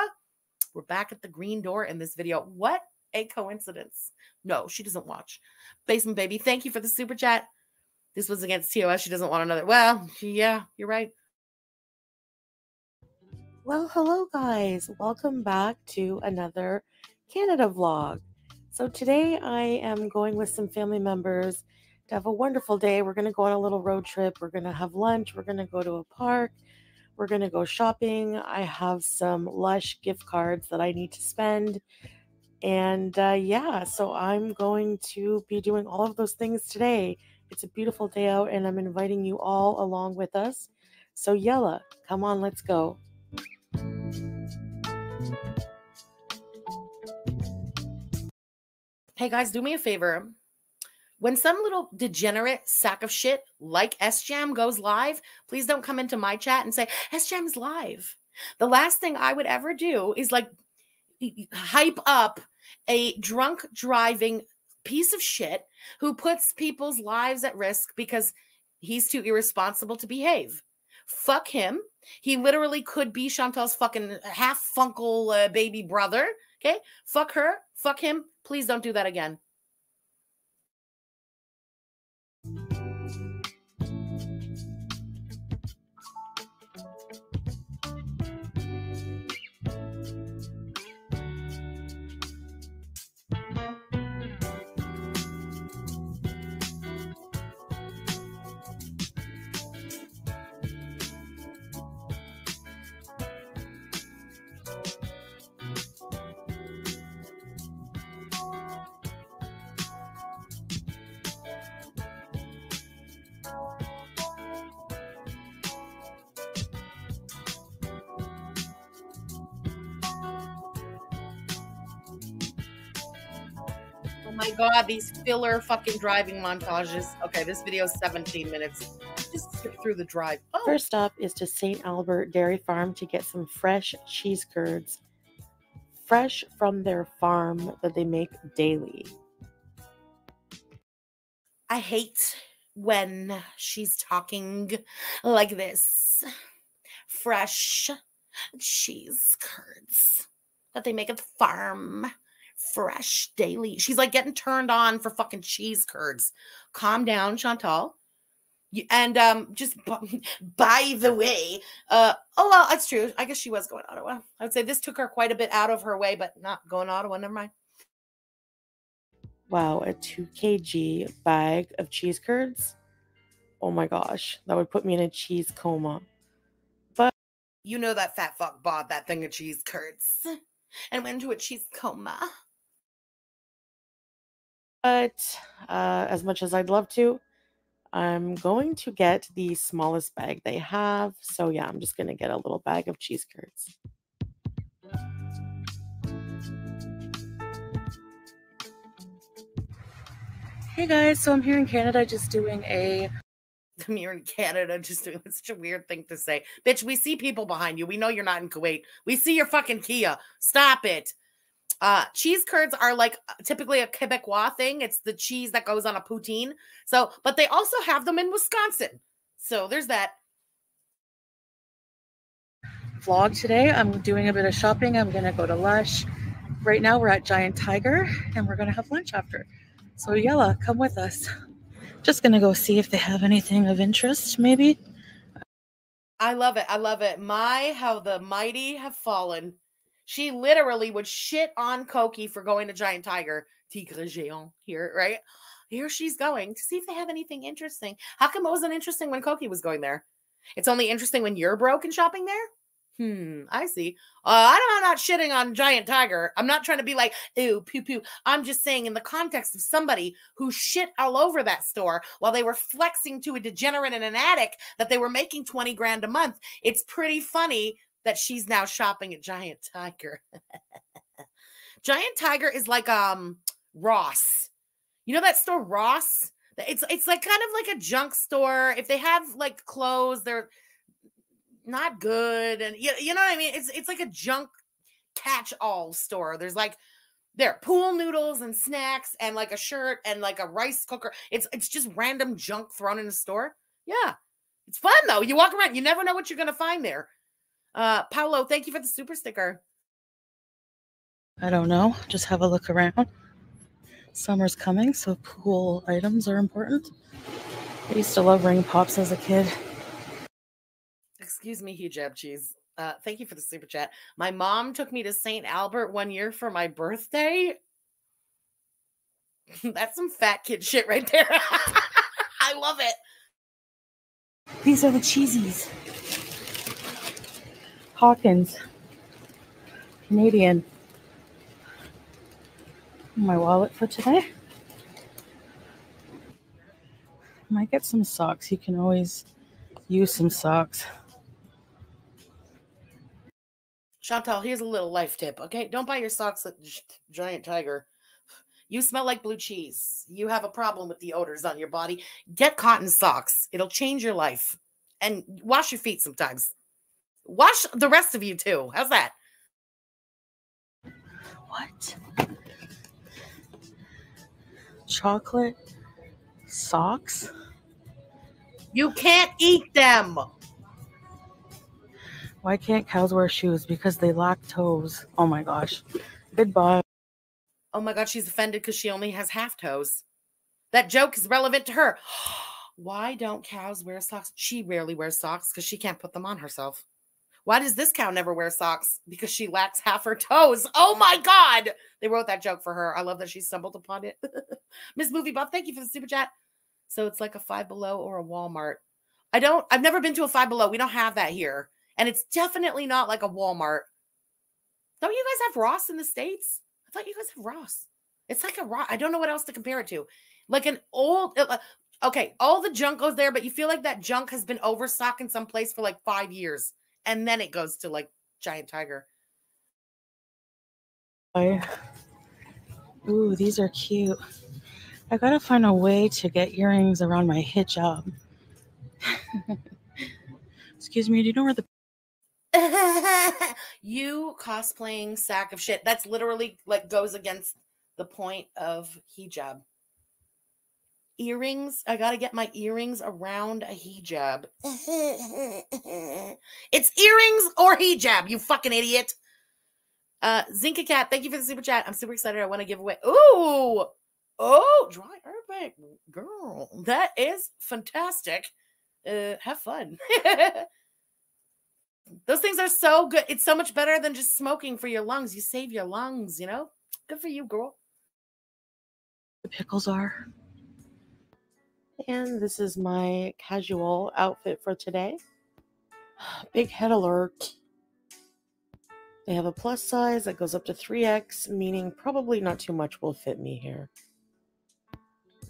we're back at the green door in this video. What a coincidence. No, she doesn't watch. Basement Baby, thank you for the super chat. This was against TOS. She doesn't want another. Well, yeah, you're right. Well, hello, guys. Welcome back to another Canada vlog. So, today I am going with some family members to have a wonderful day. We're going to go on a little road trip. We're going to have lunch. We're going to go to a park. We're going to go shopping. I have some lush gift cards that I need to spend. And uh, yeah, so I'm going to be doing all of those things today. It's a beautiful day out, and I'm inviting you all along with us. So, Yella, come on, let's go. Hey guys, do me a favor. When some little degenerate sack of shit like SJam goes live, please don't come into my chat and say, SJam's live. The last thing I would ever do is like hype up a drunk driving piece of shit who puts people's lives at risk because he's too irresponsible to behave. Fuck him. He literally could be Chantal's fucking half funkle uh, baby brother. Okay. Fuck her. Fuck him. Please don't do that again. My god, these filler fucking driving montages. Okay, this video is 17 minutes. Just skip through the drive. Oh, First stop is to St. Albert Dairy Farm to get some fresh cheese curds, fresh from their farm that they make daily. I hate when she's talking like this. Fresh cheese curds that they make at the farm. Fresh daily. She's like getting turned on for fucking cheese curds. Calm down, Chantal. And um, just by the way, uh, oh well, that's true. I guess she was going Ottawa. I would say this took her quite a bit out of her way, but not going Ottawa. Never mind. Wow, a 2 kg bag of cheese curds. Oh my gosh, that would put me in a cheese coma. But you know that fat fuck bought that thing of cheese curds and went into a cheese coma. But uh, as much as I'd love to, I'm going to get the smallest bag they have. So yeah, I'm just gonna get a little bag of cheese curds. Hey guys, so I'm here in Canada just doing a I'm here in Canada just doing such a weird thing to say. Bitch, we see people behind you. We know you're not in Kuwait. We see your fucking Kia. Stop it. Uh, cheese curds are like uh, typically a Quebecois thing. It's the cheese that goes on a poutine. So, but they also have them in Wisconsin. So there's that. vlog today. I'm doing a bit of shopping. I'm gonna go to Lush. Right now we're at Giant Tiger and we're gonna have lunch after. So Yella, come with us. Just gonna go see if they have anything of interest, maybe. I love it. I love it. My, how the mighty have fallen. She literally would shit on Koki for going to Giant Tiger, Tigre Géant here, right? Here she's going to see if they have anything interesting. How come it wasn't interesting when Koki was going there? It's only interesting when you're broke and shopping there? Hmm, I see. Uh, I'm not shitting on Giant Tiger. I'm not trying to be like, ew, poo poo. I'm just saying, in the context of somebody who shit all over that store while they were flexing to a degenerate in an attic that they were making 20 grand a month, it's pretty funny that she's now shopping at Giant Tiger. Giant Tiger is like um Ross. You know that store Ross? It's it's like kind of like a junk store. If they have like clothes, they're not good and you, you know what I mean? It's it's like a junk catch-all store. There's like there pool noodles and snacks and like a shirt and like a rice cooker. It's it's just random junk thrown in a store. Yeah. It's fun though. You walk around, you never know what you're gonna find there. Uh Paolo, thank you for the super sticker. I don't know. Just have a look around. Summer's coming, so pool items are important. I used to love ring pops as a kid. Excuse me, hijab cheese. Uh, thank you for the super chat. My mom took me to St. Albert one year for my birthday. That's some fat kid shit right there. I love it. These are the cheesies. Hawkins. Canadian. My wallet for today. Might get some socks. You can always use some socks. Chantal, here's a little life tip. Okay, don't buy your socks at Giant Tiger. You smell like blue cheese. You have a problem with the odors on your body. Get cotton socks. It'll change your life. And wash your feet sometimes. Wash the rest of you too. How's that? What? Chocolate socks? You can't eat them. Why can't cows wear shoes? Because they lack toes. Oh my gosh. Goodbye. Oh my God, she's offended because she only has half toes. That joke is relevant to her. Why don't cows wear socks? She rarely wears socks because she can't put them on herself. Why does this cow never wear socks? Because she lacks half her toes. Oh my God. They wrote that joke for her. I love that she stumbled upon it. Miss Movie Buff, thank you for the super chat. So it's like a five below or a Walmart. I don't, I've never been to a five below. We don't have that here. And it's definitely not like a Walmart. Don't you guys have Ross in the States? I thought you guys have Ross. It's like a Ross. I don't know what else to compare it to. Like an old, uh, okay, all the junk goes there, but you feel like that junk has been overstocked in some place for like five years. And then it goes to like Giant Tiger. Ooh, these are cute. I gotta find a way to get earrings around my hijab. Excuse me, do you know where the you cosplaying sack of shit. That's literally like goes against the point of hijab. Earrings. I gotta get my earrings around a hijab. it's earrings or hijab, you fucking idiot. Uh Zinka Cat, thank you for the super chat. I'm super excited. I want to give away. Ooh, oh, dry urban girl. That is fantastic. Uh, have fun. Those things are so good. It's so much better than just smoking for your lungs. You save your lungs, you know? Good for you, girl. The pickles are? And this is my casual outfit for today. Big head alert. They have a plus size that goes up to 3X, meaning probably not too much will fit me here.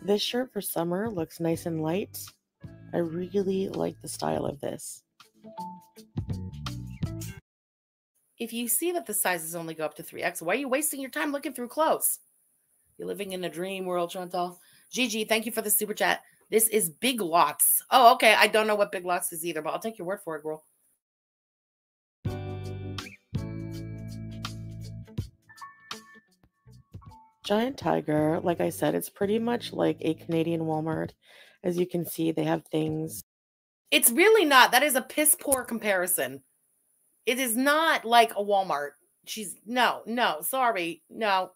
This shirt for summer looks nice and light. I really like the style of this. If you see that the sizes only go up to 3X, why are you wasting your time looking through clothes? You're living in a dream world, Chantal. Gigi, thank you for the super chat. This is Big Lots. Oh, okay. I don't know what Big Lots is either, but I'll take your word for it, girl. Giant Tiger, like I said, it's pretty much like a Canadian Walmart. As you can see, they have things. It's really not. That is a piss poor comparison. It is not like a Walmart. She's no, no, sorry, no.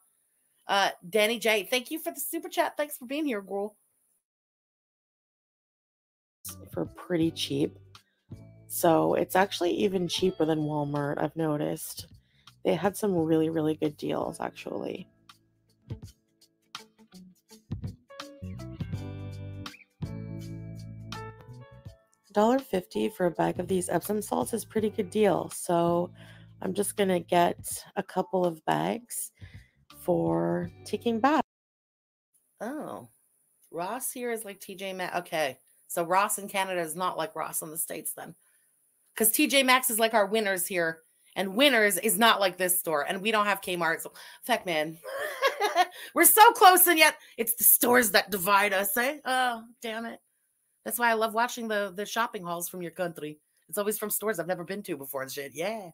Uh, Danny J, thank you for the super chat. Thanks for being here, girl. For pretty cheap. So it's actually even cheaper than Walmart, I've noticed. They had some really, really good deals, actually. $1.50 for a bag of these Epsom salts is pretty good deal. So I'm just going to get a couple of bags for taking back. Oh, Ross here is like TJ Maxx. Okay, so Ross in Canada is not like Ross in the states then, because TJ Maxx is like our winners here, and winners is not like this store, and we don't have Kmart. So, fuck, man, we're so close, and yet it's the stores that divide us. Eh? Oh, damn it! That's why I love watching the the shopping hauls from your country. It's always from stores I've never been to before and shit. Yeah.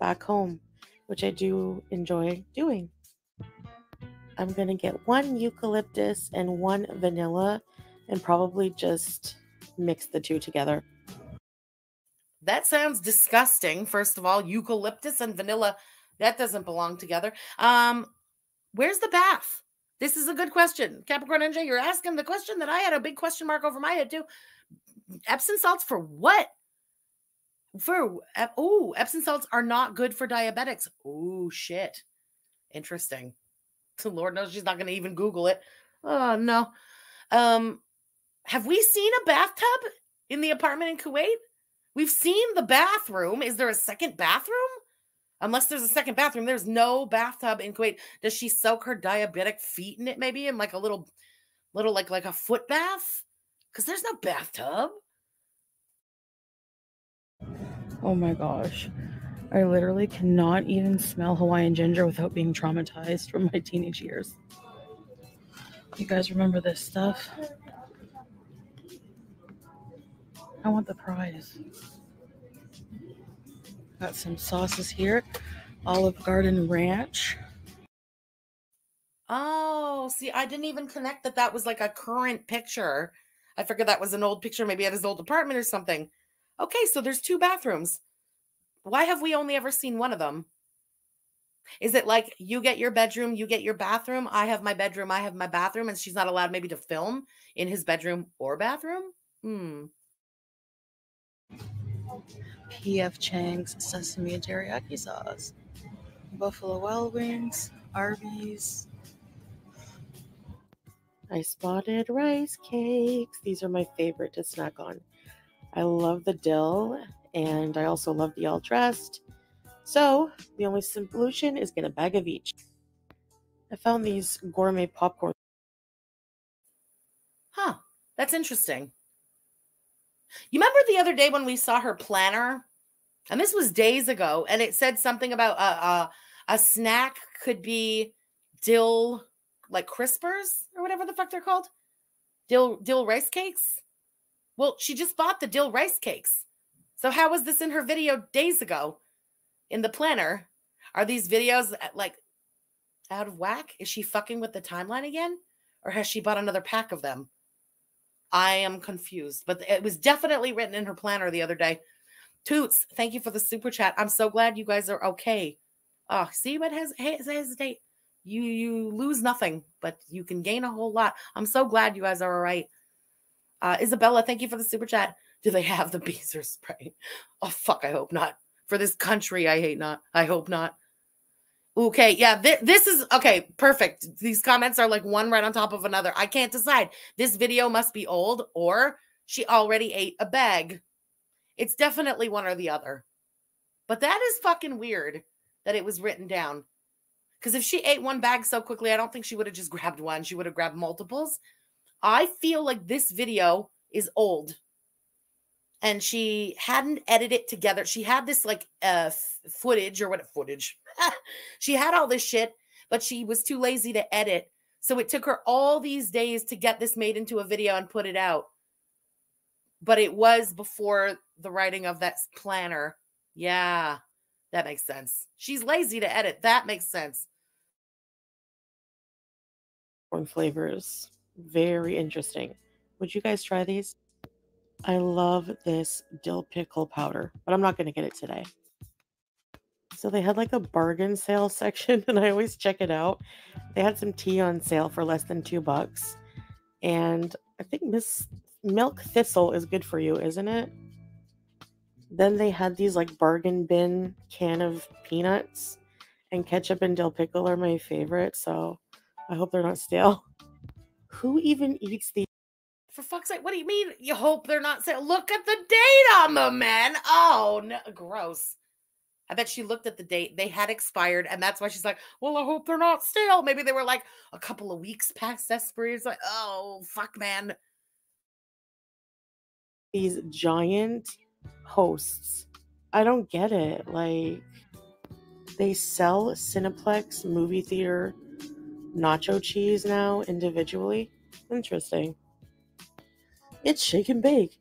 Back home, which I do enjoy doing. I'm going to get one eucalyptus and one vanilla and probably just mix the two together. That sounds disgusting. First of all, eucalyptus and vanilla, that doesn't belong together. Um, where's the bath? This is a good question. Capricorn NJ, you're asking the question that I had a big question mark over my head too. Epsom salts for what? For oh, Epsom salts are not good for diabetics. Oh shit. Interesting. Lord knows she's not going to even Google it. Oh no. Um, have we seen a bathtub in the apartment in Kuwait? We've seen the bathroom. Is there a second bathroom? Unless there's a second bathroom, there's no bathtub in Kuwait. Does she soak her diabetic feet in it maybe in like a little little like like a foot bath? Cuz there's no bathtub. Oh my gosh. I literally cannot even smell Hawaiian ginger without being traumatized from my teenage years. You guys remember this stuff? I want the prize. Got some sauces here. Olive Garden Ranch. Oh, see, I didn't even connect that that was like a current picture. I figured that was an old picture, maybe at his old apartment or something. Okay, so there's two bathrooms. Why have we only ever seen one of them? Is it like you get your bedroom, you get your bathroom, I have my bedroom, I have my bathroom, and she's not allowed maybe to film in his bedroom or bathroom? Hmm. P.F. Chang's sesame and teriyaki sauce, Buffalo Wild Wings, Arby's. I spotted rice cakes. These are my favorite to snack on. I love the dill and I also love the all dressed. So the only solution is get a bag of each. I found these gourmet popcorn. Huh, that's interesting. You remember the other day when we saw her planner? And this was days ago, and it said something about a, a, a snack could be dill, like crispers or whatever the fuck they're called. Dill dill rice cakes. Well, she just bought the dill rice cakes. So how was this in her video days ago in the planner? Are these videos uh, like out of whack? Is she fucking with the timeline again? Or has she bought another pack of them? I am confused, but it was definitely written in her planner the other day. Toots, thank you for the super chat. I'm so glad you guys are okay. Oh, see what has hesitate. You you lose nothing, but you can gain a whole lot. I'm so glad you guys are all right. Uh, Isabella, thank you for the super chat. Do they have the Beezer spray? Oh fuck, I hope not. For this country, I hate not. I hope not. Okay, yeah, thi- this is okay, perfect. These comments are like one right on top of another. I can't decide. This video must be old or she already ate a bag. It's definitely one or the other. But that is fucking weird that it was written down. Because if she ate one bag so quickly, I don't think she would have just grabbed one. She would have grabbed multiples. I feel like this video is old and she hadn't edited it together. She had this like uh f- footage or what footage. she had all this shit, but she was too lazy to edit. So it took her all these days to get this made into a video and put it out. But it was before the writing of that planner. Yeah, that makes sense. She's lazy to edit. That makes sense. Corn flavors. Very interesting. Would you guys try these? I love this dill pickle powder, but I'm not going to get it today. So they had like a bargain sale section, and I always check it out. They had some tea on sale for less than two bucks, and I think Miss Milk Thistle is good for you, isn't it? Then they had these like bargain bin can of peanuts, and ketchup and dill pickle are my favorite. So I hope they're not stale. Who even eats these? For fuck's sake, what do you mean? You hope they're not saying, look at the date on the men. Oh, no, gross. I bet she looked at the date. They had expired, and that's why she's like, well, I hope they're not stale. Maybe they were like a couple of weeks past expiry. It's like, oh, fuck, man. these giant hosts. I don't get it. Like they sell Cineplex movie theater nacho cheese now individually. Interesting. It's shake and bake.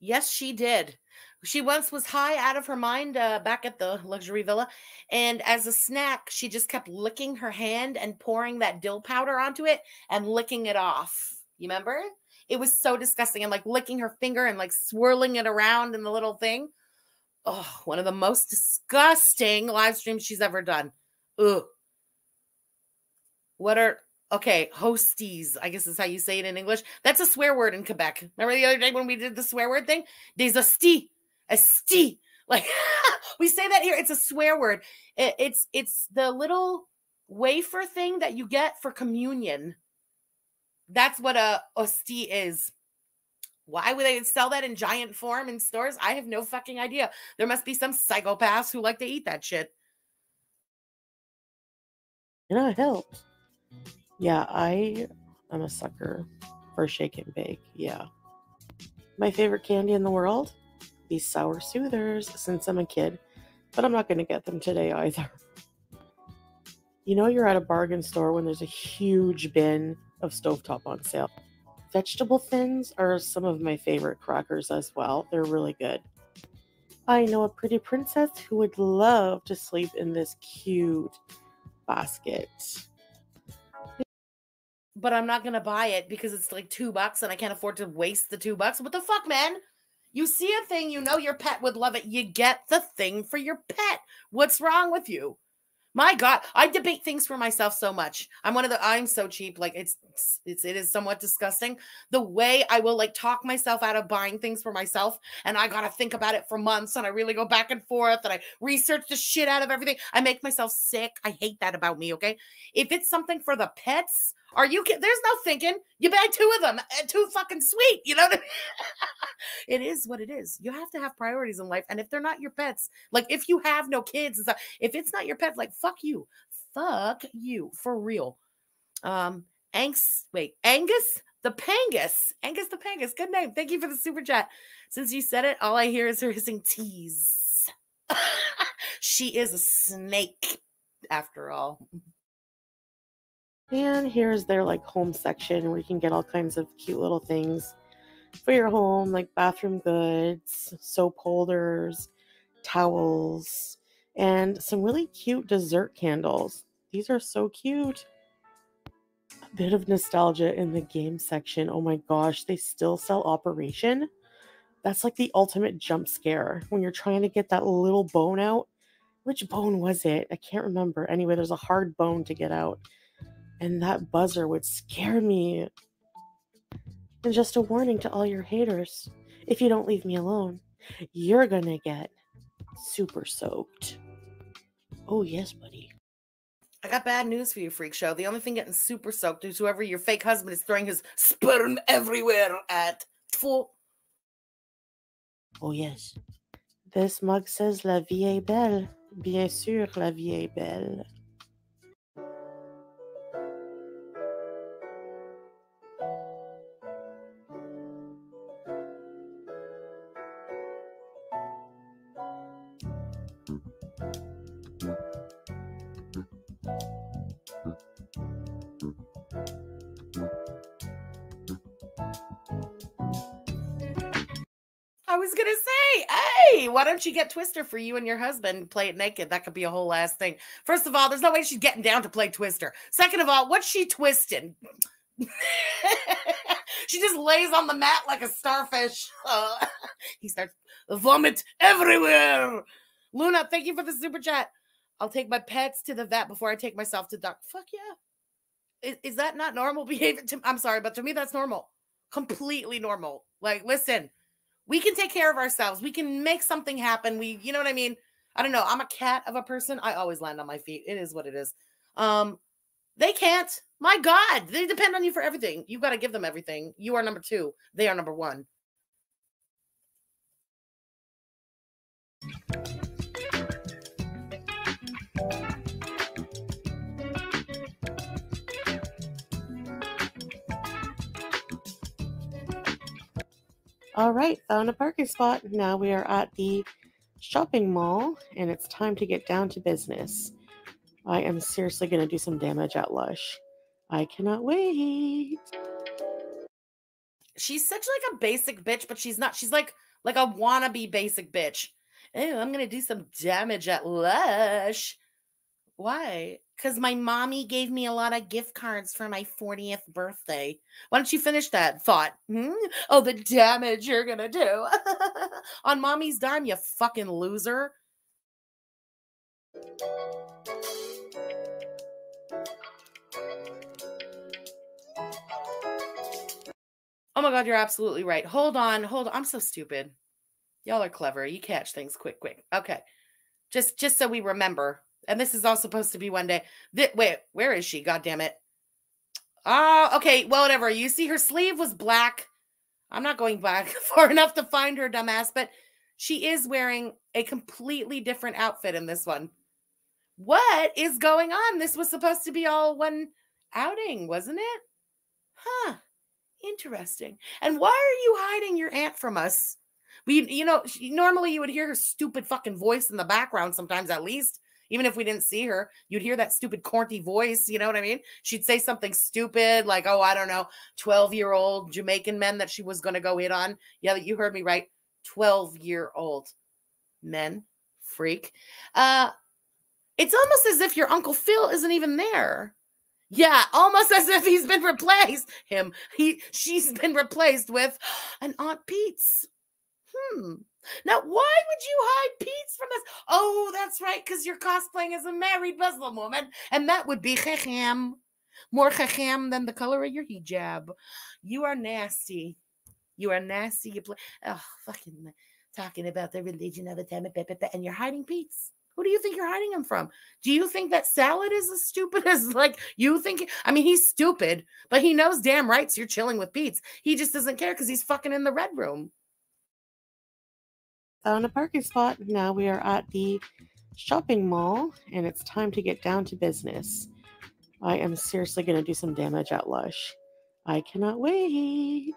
Yes, she did. She once was high out of her mind uh, back at the luxury villa. And as a snack, she just kept licking her hand and pouring that dill powder onto it and licking it off. You remember? It was so disgusting. And like licking her finger and like swirling it around in the little thing. Oh, one of the most disgusting live streams she's ever done. Ugh. What are okay, hosties, I guess is how you say it in English. That's a swear word in Quebec. Remember the other day when we did the swear word thing? Des asti, asti. Like we say that here. It's a swear word. It- it's it's the little wafer thing that you get for communion. That's what a hostie is. Why would they sell that in giant form in stores? I have no fucking idea. There must be some psychopaths who like to eat that shit. You know, it helps. Yeah, I am a sucker for shake and bake. Yeah. My favorite candy in the world? These sour soothers since I'm a kid, but I'm not going to get them today either. You know, you're at a bargain store when there's a huge bin of stovetop on sale. Vegetable thins are some of my favorite crackers as well. They're really good. I know a pretty princess who would love to sleep in this cute basket. But I'm not gonna buy it because it's like two bucks and I can't afford to waste the two bucks. What the fuck, man? You see a thing, you know your pet would love it. You get the thing for your pet. What's wrong with you? My God, I debate things for myself so much. I'm one of the. I'm so cheap. Like it's, it's, it's somewhat disgusting. The way I will like talk myself out of buying things for myself, and I gotta think about it for months, and I really go back and forth, and I research the shit out of everything. I make myself sick. I hate that about me. Okay, if it's something for the pets, are you kidding? There's no thinking. You buy two of them, uh, too fucking sweet. You know what I mean? it is what it is. You have to have priorities in life. And if they're not your pets, like if you have no kids, if it's not your pet, like fuck you. Fuck you for real. Um, Angus, wait, Angus the Pangus. Angus the Pangus. Good name. Thank you for the super chat. Since you said it, all I hear is her hissing tease. she is a snake after all. And here's their like home section where you can get all kinds of cute little things for your home, like bathroom goods, soap holders, towels, and some really cute dessert candles. These are so cute. A bit of nostalgia in the game section. Oh my gosh, they still sell Operation. That's like the ultimate jump scare when you're trying to get that little bone out. Which bone was it? I can't remember. Anyway, there's a hard bone to get out and that buzzer would scare me. And just a warning to all your haters if you don't leave me alone, you're gonna get super soaked. Oh, yes, buddy. I got bad news for you, freak show. The only thing getting super soaked is whoever your fake husband is throwing his sperm everywhere at. Full. Oh, yes. This mug says La vie est belle. Bien sûr, la vie est belle. Why don't you get Twister for you and your husband? Play it naked. That could be a whole last thing. First of all, there's no way she's getting down to play Twister. Second of all, what's she twisting? she just lays on the mat like a starfish. He starts vomit everywhere. Luna, thank you for the super chat. I'll take my pets to the vet before I take myself to doc. Fuck yeah. Is, is that not normal behavior? To, I'm sorry, but to me, that's normal. Completely normal. Like, listen, we can take care of ourselves. We can make something happen. We, you know what I mean? I don't know. I'm a cat of a person. I always land on my feet. It is what it is. Um, they can't. My God, they depend on you for everything. You've got to give them everything. You are number two. They are number one. All right, found a parking spot. Now we are at the shopping mall and it's time to get down to business. I am seriously going to do some damage at Lush. I cannot wait. She's such like a basic bitch, but she's not. She's like like a wannabe basic bitch. Oh, I'm gonna do some damage at Lush. Why? Because my mommy gave me a lot of gift cards for my 40th birthday. Why don't you finish that thought? Hmm? Oh, the damage you're gonna do on mommy's dime, you fucking loser. Oh my god, you're absolutely right. Hold on, hold on. I'm so stupid. Y'all are clever. You catch things quick, quick. Okay. Just just so we remember. And this is all supposed to be one day. Th- wait, where is she? God damn it. Ah, okay. Well, whatever. You see her sleeve was black. I'm not going back far enough to find her dumbass, but she is wearing a completely different outfit in this one. What is going on? This was supposed to be all one outing, wasn't it? Huh. Interesting. And why are you hiding your aunt from us? We, you know, she, normally you would hear her stupid fucking voice in the background sometimes, at least. Even if we didn't see her, you'd hear that stupid corny voice. You know what I mean? She'd say something stupid like, oh, I don't know, 12 year old Jamaican men that she was going to go hit on. Yeah, you heard me right. 12 year old men, freak. Uh, it's almost as if your Uncle Phil isn't even there. Yeah, almost as if he's been replaced. Him, he, she's been replaced with an Aunt Pete's. Hmm. Now, why would you hide Pete's from us? Oh, that's right, because you're cosplaying as a married Muslim woman, and that would be chacham. More chacham than the color of your hijab. You are nasty. You are nasty. You play. Oh, fucking talking about the religion of the time, and you're hiding Pete's. Who do you think you're hiding him from? Do you think that Salah is as stupid as like you think? I mean, he's stupid, but he knows damn rights you're chilling with Pete's. He just doesn't care because he's fucking in the red room. Found a parking spot. Now we are at the shopping mall and it's time to get down to business. I am seriously going to do some damage at Lush. I cannot wait.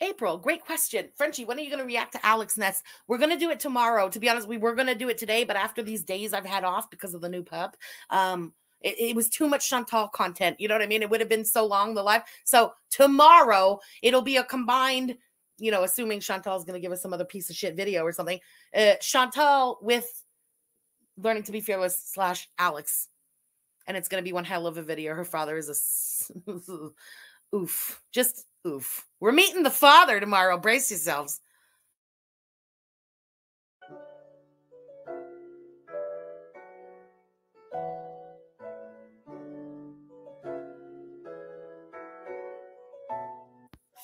April, great question. Frenchie, when are you going to react to Alex Ness? We're going to do it tomorrow. To be honest, we were going to do it today, but after these days I've had off because of the new pup, um, It, it was too much Chantal content. You know what I mean? It would have been so long the live. So tomorrow it'll be a combined, you know, assuming Chantal's going to give us some other piece of shit video or something. Uh, Chantal with learning to be fearless slash Alex, and it's going to be one hell of a video. Her father is a oof, just oof. We're meeting the father tomorrow. Brace yourselves.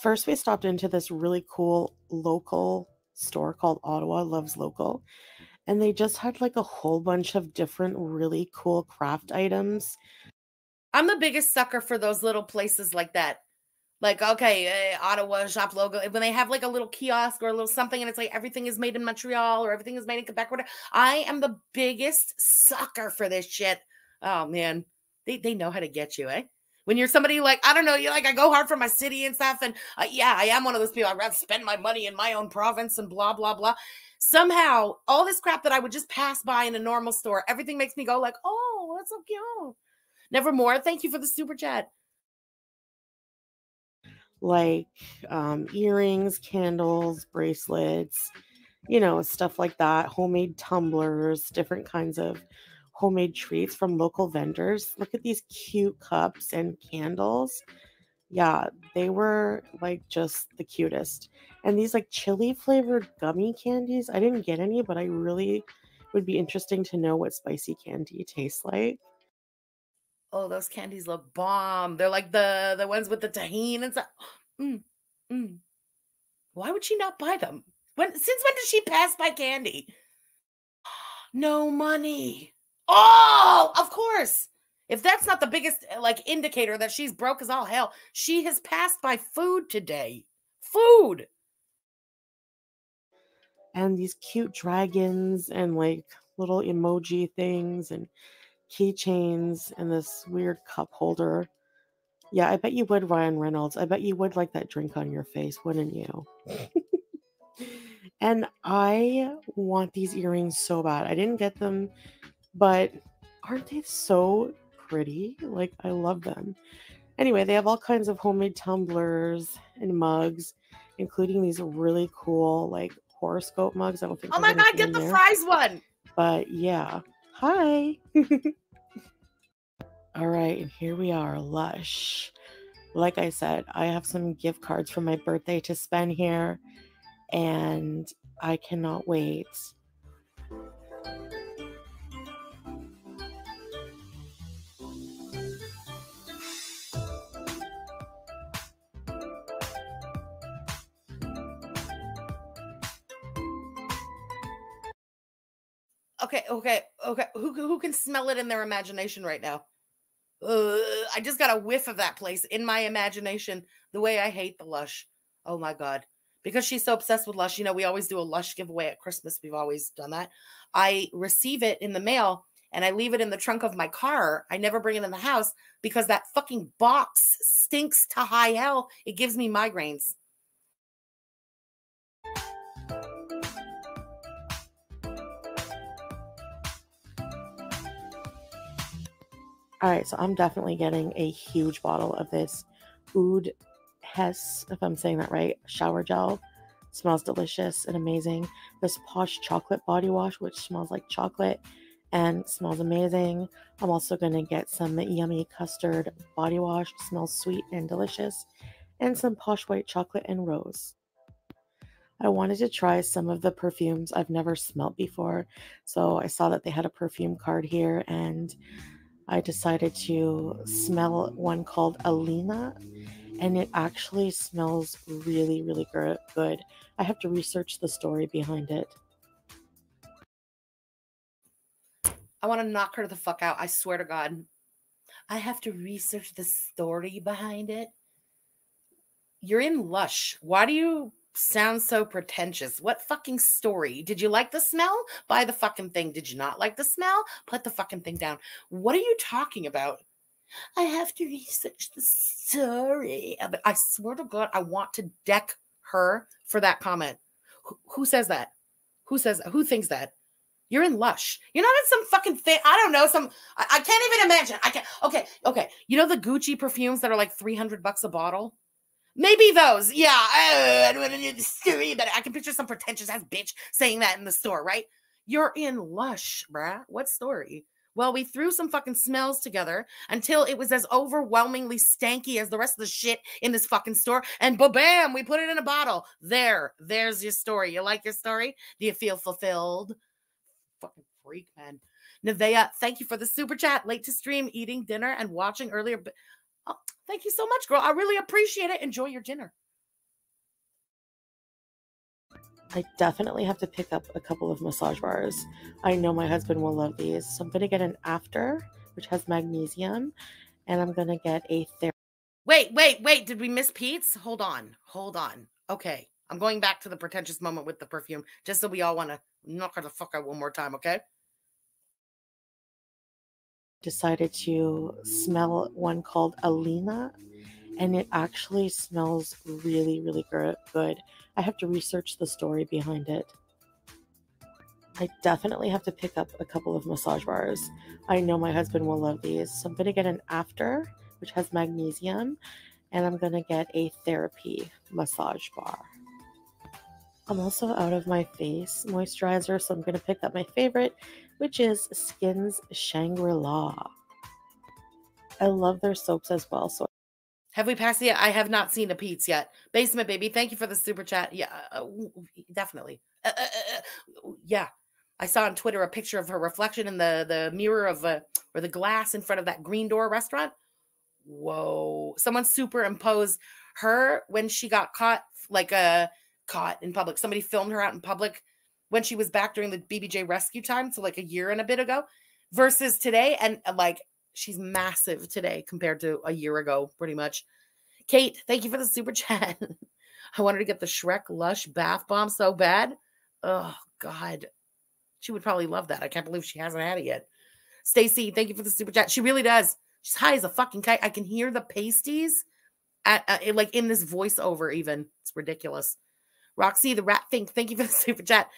First, we stopped into this really cool local store called Ottawa Loves Local. And they just had like a whole bunch of different really cool craft items. I'm the biggest sucker for those little places like that. Like, okay, uh, Ottawa shop logo. When they have like a little kiosk or a little something and it's like everything is made in Montreal or everything is made in Quebec. Whatever. I am the biggest sucker for this shit. Oh man, they, they know how to get you, eh? When you're somebody like, I don't know, you're like, I go hard for my city and stuff. And uh, yeah, I am one of those people. I'd rather spend my money in my own province and blah, blah, blah. Somehow, all this crap that I would just pass by in a normal store, everything makes me go like, oh, that's so cute. Nevermore. Thank you for the super chat. Like um, earrings, candles, bracelets, you know, stuff like that, homemade tumblers, different kinds of homemade treats from local vendors. Look at these cute cups and candles. Yeah, they were like just the cutest. And these like chili flavored gummy candies, I didn't get any, but I really would be interesting to know what spicy candy tastes like. Oh, those candies look bomb. They're like the the ones with the tahini and stuff. Mm, mm. Why would she not buy them? When since when did she pass by candy? No money. Oh, of course. If that's not the biggest uh, like indicator that she's broke as all hell, she has passed by food today. Food. and these cute dragons and like little emoji things and keychains and this weird cup holder. Yeah, I bet you would, Ryan Reynolds. I bet you would like that drink on your face, wouldn't you? and I want these earrings so bad. I didn't get them, but aren't they so pretty? Like, I love them. Anyway, they have all kinds of homemade tumblers and mugs, including these really cool, like, horoscope mugs. I don't think Oh my god, get the there. fries one. But yeah. Hi. All right, and here we are, Lush. Like I said, I have some gift cards for my birthday to spend here, and I cannot wait. Okay, okay, okay. Who who can smell it in their imagination right now? I just got a whiff of that place in my imagination. The way I hate the Lush. Oh my god. Because she's so obsessed with Lush, you know, we always do a Lush giveaway at Christmas. We've always done that. I receive it in the mail and I leave it in the trunk of my car. I never bring it in the house because that fucking box stinks to high hell. It gives me migraines. All right, so I'm definitely getting a huge bottle of this Oud Hess, if I'm saying that right, shower gel. Smells delicious and amazing. This Posh chocolate body wash, which smells like chocolate and smells amazing. I'm also going to get some yummy custard body wash, smells sweet and delicious, and some Posh white chocolate and rose. I wanted to try some of the perfumes I've never smelt before. So I saw that they had a perfume card here and I decided to smell one called Alina, and it actually smells really, really good. I have to research the story behind it. I want to knock her the fuck out. I swear to God. I have to research the story behind it. You're in Lush. Why do you sound so pretentious? What fucking story? Did you like the smell? Buy the fucking thing. Did you not like the smell? Put the fucking thing down. What are you talking about? I have to research the story. of it. I swear to God, I want to deck her for that comment. Who, who says that? Who says who thinks that? You're in Lush. You're not in some fucking thing. I don't know. Some I, I can't even imagine. I can't. Okay, okay. You know the Gucci perfumes that are like 300 bucks a bottle? Maybe those. Yeah. I, I don't want to know but I can picture some pretentious ass bitch saying that in the store, right? You're in Lush, bruh. What story? Well, we threw some fucking smells together until it was as overwhelmingly stanky as the rest of the shit in this fucking store. And ba bam, we put it in a bottle. There, there's your story. You like your story? Do you feel fulfilled? Fucking freak, man. Nevea, thank you for the super chat. Late to stream, eating dinner and watching earlier. Oh, thank you so much, girl. I really appreciate it. Enjoy your dinner. I definitely have to pick up a couple of massage bars. I know my husband will love these. So I'm going to get an after, which has magnesium, and I'm going to get a therapy. Wait, wait, wait. Did we miss Pete's? Hold on. Hold on. Okay. I'm going back to the pretentious moment with the perfume, just so we all want to knock her the fuck out one more time, okay? Decided to smell one called Alina, and it actually smells really, really good. I have to research the story behind it. I definitely have to pick up a couple of massage bars. I know my husband will love these. So I'm going to get an after, which has magnesium, and I'm going to get a therapy massage bar. I'm also out of my face moisturizer, so I'm going to pick up my favorite, which is Skin's Shangri La. I love their soaps as well, so have we passed yet? I have not seen a Pete's yet. Basement baby, thank you for the super chat. Yeah, uh, definitely. Uh, uh, uh, uh yeah, I saw on Twitter a picture of her reflection in the the mirror of a or the glass in front of that Green Door restaurant. Whoa! Someone superimposed her when she got caught, like uh caught in public. Somebody filmed her out in public when she was back during the BBJ rescue time, so like a year and a bit ago, versus today, and like she's massive today compared to a year ago, pretty much. Kate, thank you for the super chat. I wanted to get the Shrek Lush bath bomb so bad. Oh God, she would probably love that. I can't believe she hasn't had it yet. Stacy, thank you for the super chat. She really does. She's high as a fucking kite. I can hear the pasties at uh, like in this voiceover. Even it's ridiculous. Roxy, the rat think, Thank you for the super chat.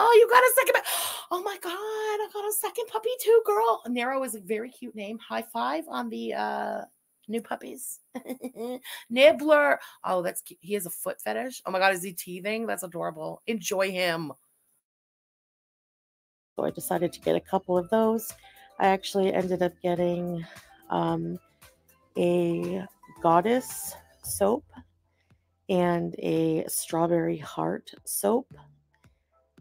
Oh, you got a second. Oh my God, I got a second puppy too, girl. Nero is a very cute name. High five on the uh new puppies. Nibbler. Oh, that's cute. He has a foot fetish. Oh my God, is he teething? That's adorable. Enjoy him. So I decided to get a couple of those. I actually ended up getting um, a goddess soap and a strawberry heart soap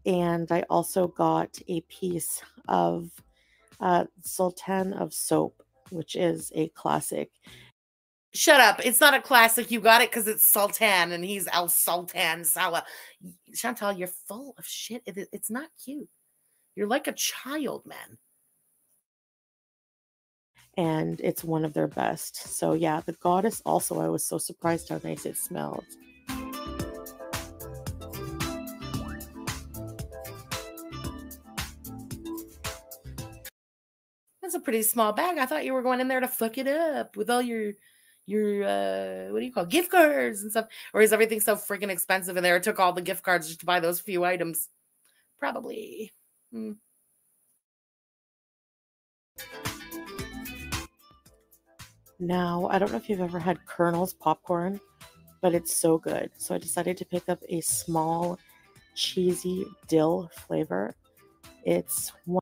and I also got a piece of uh, Sultan of Soap, which is a classic. Shut up. It's not a classic. You got it because it's Sultan and he's Al Sultan Salah. Chantal, you're full of shit. It, it's not cute. You're like a child, man. And it's one of their best. So, yeah, the goddess also, I was so surprised how nice it smelled. That's a pretty small bag. I thought you were going in there to fuck it up with all your your uh what do you call it? gift cards and stuff or is everything so freaking expensive in there it took all the gift cards just to buy those few items probably hmm. now i don't know if you've ever had Kernels popcorn but it's so good so i decided to pick up a small cheesy dill flavor it's one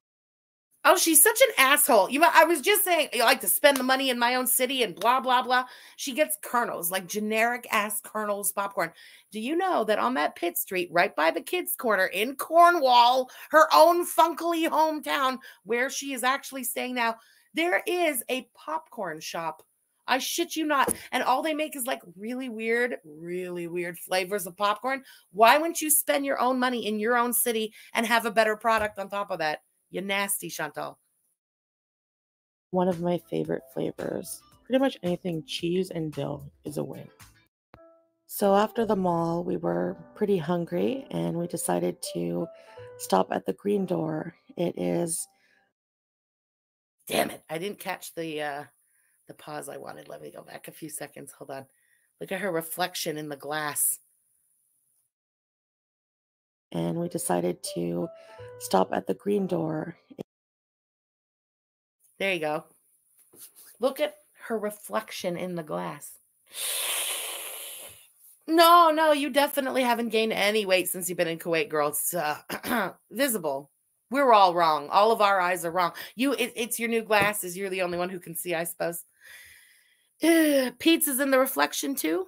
Oh, she's such an asshole. You know, I was just saying, you like to spend the money in my own city and blah, blah, blah. She gets kernels, like generic ass kernels popcorn. Do you know that on that Pitt Street, right by the kids' corner in Cornwall, her own funkily hometown, where she is actually staying now, there is a popcorn shop. I shit you not. And all they make is like really weird, really weird flavors of popcorn. Why wouldn't you spend your own money in your own city and have a better product on top of that? You're nasty, Chantal. One of my favorite flavors. Pretty much anything cheese and dill is a win. So after the mall, we were pretty hungry and we decided to stop at the green door. It is Damn it. I didn't catch the uh the pause I wanted. Let me go back a few seconds. Hold on. Look at her reflection in the glass and we decided to stop at the green door. There you go. Look at her reflection in the glass. No, no, you definitely haven't gained any weight since you've been in Kuwait, girl. It's uh, visible. We're all wrong. All of our eyes are wrong. You, it, it's your new glasses. You're the only one who can see, I suppose. Pete's is in the reflection too.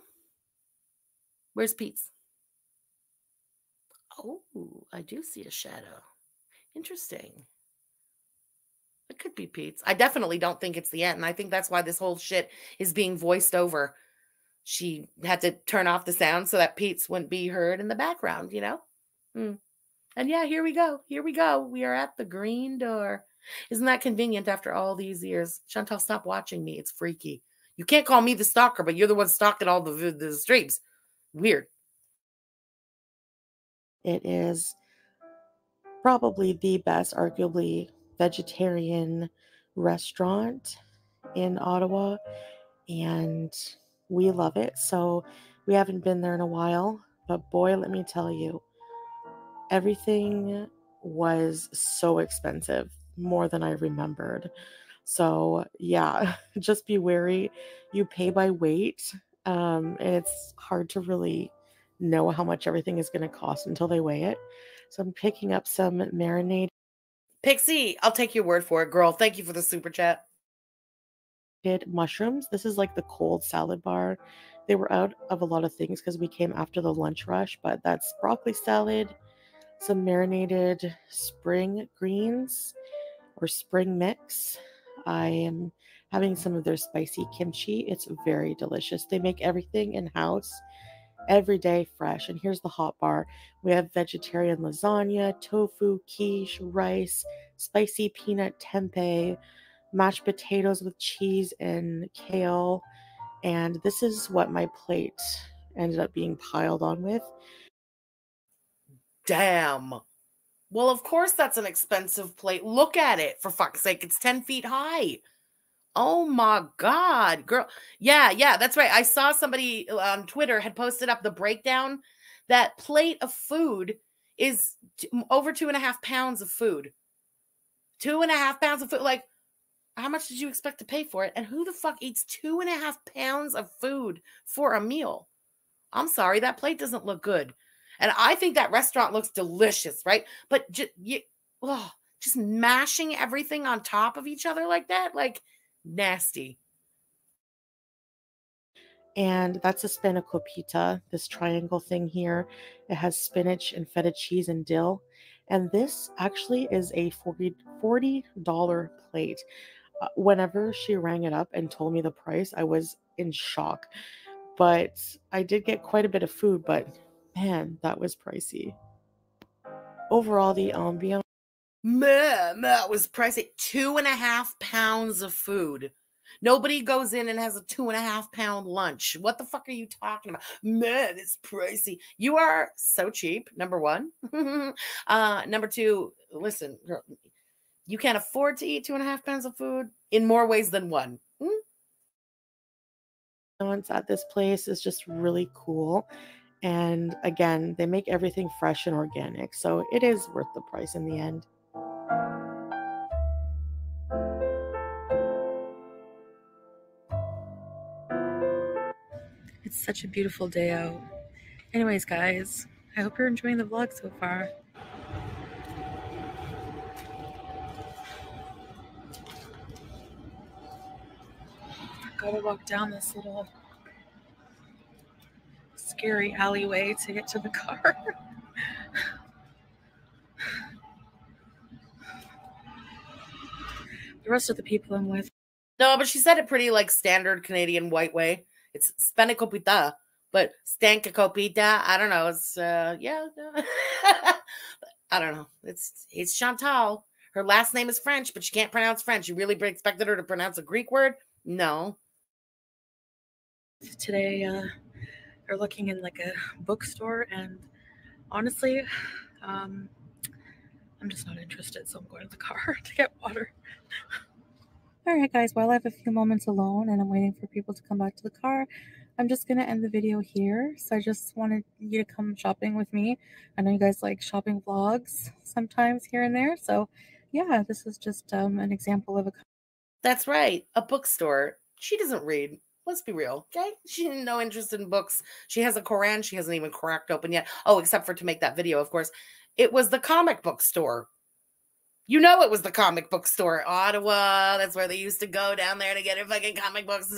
Where's Pete's? Oh, I do see a shadow. Interesting. It could be Pete's. I definitely don't think it's the end. And I think that's why this whole shit is being voiced over. She had to turn off the sound so that Pete's wouldn't be heard in the background, you know? Hmm. And yeah, here we go. Here we go. We are at the green door. Isn't that convenient after all these years? Chantal, stop watching me. It's freaky. You can't call me the stalker, but you're the one stalking all the, the streams. Weird. It is probably the best, arguably, vegetarian restaurant in Ottawa, and we love it. So we haven't been there in a while, but boy, let me tell you, everything was so expensive, more than I remembered. So yeah, just be wary. You pay by weight, um, and it's hard to really know how much everything is going to cost until they weigh it. So I'm picking up some marinade Pixie, I'll take your word for it, girl. Thank you for the super chat. Did mushrooms. This is like the cold salad bar. They were out of a lot of things because we came after the lunch rush, but that's broccoli salad, some marinated spring greens or spring mix. I am having some of their spicy kimchi. It's very delicious. They make everything in house every day fresh. And here's the hot bar we have vegetarian lasagna, tofu, quiche, rice, spicy peanut tempeh, mashed potatoes with cheese and kale. And this is what my plate ended up being piled on with. Damn. Well, of course, that's an expensive plate. Look at it, for fuck's sake. It's 10 feet high. Oh my God, girl. Yeah, yeah, that's right. I saw somebody uh, on Twitter had posted up the breakdown. That plate of food is over two and a half pounds of food. Two and a half pounds of food. Like, how much did you expect to pay for it? And who the fuck eats two and a half pounds of food for a meal? I'm sorry, that plate doesn't look good. And I think that restaurant looks delicious, right? But just, you, oh, just mashing everything on top of each other like that, like, Nasty. And that's a spanakopita, this triangle thing here. It has spinach and feta cheese and dill. And this actually is a $40, $40 plate. Uh, whenever she rang it up and told me the price, I was in shock. But I did get quite a bit of food, but man, that was pricey. Overall, the ambiance Man, that was pricey. Two and a half pounds of food. Nobody goes in and has a two and a half pound lunch. What the fuck are you talking about? Man, it's pricey. You are so cheap, number one. uh, number two, listen, girl, you can't afford to eat two and a half pounds of food in more ways than one. Hmm? At this place is just really cool. And again, they make everything fresh and organic. So it is worth the price in the end. Such a beautiful day out. Anyways, guys, I hope you're enjoying the vlog so far. I gotta walk down this little scary alleyway to get to the car. the rest of the people I'm with. No, but she said it pretty like standard Canadian white way. It's spanakopita, but stankakopita. I don't know. It's uh yeah. I don't know. It's it's Chantal. Her last name is French, but she can't pronounce French. You really expected her to pronounce a Greek word? No. Today, uh, they're looking in like a bookstore, and honestly, um, I'm just not interested. So I'm going to the car to get water. All right, guys, while I have a few moments alone and I'm waiting for people to come back to the car, I'm just going to end the video here. So I just wanted you to come shopping with me. I know you guys like shopping vlogs sometimes here and there. So yeah, this is just um, an example of a That's right. A bookstore. She doesn't read. Let's be real. Okay. She has no interest in books. She has a Koran. She hasn't even cracked open yet. Oh, except for to make that video, of course. It was the comic book store. You know it was the comic book store. Ottawa. That's where they used to go down there to get her fucking comic books.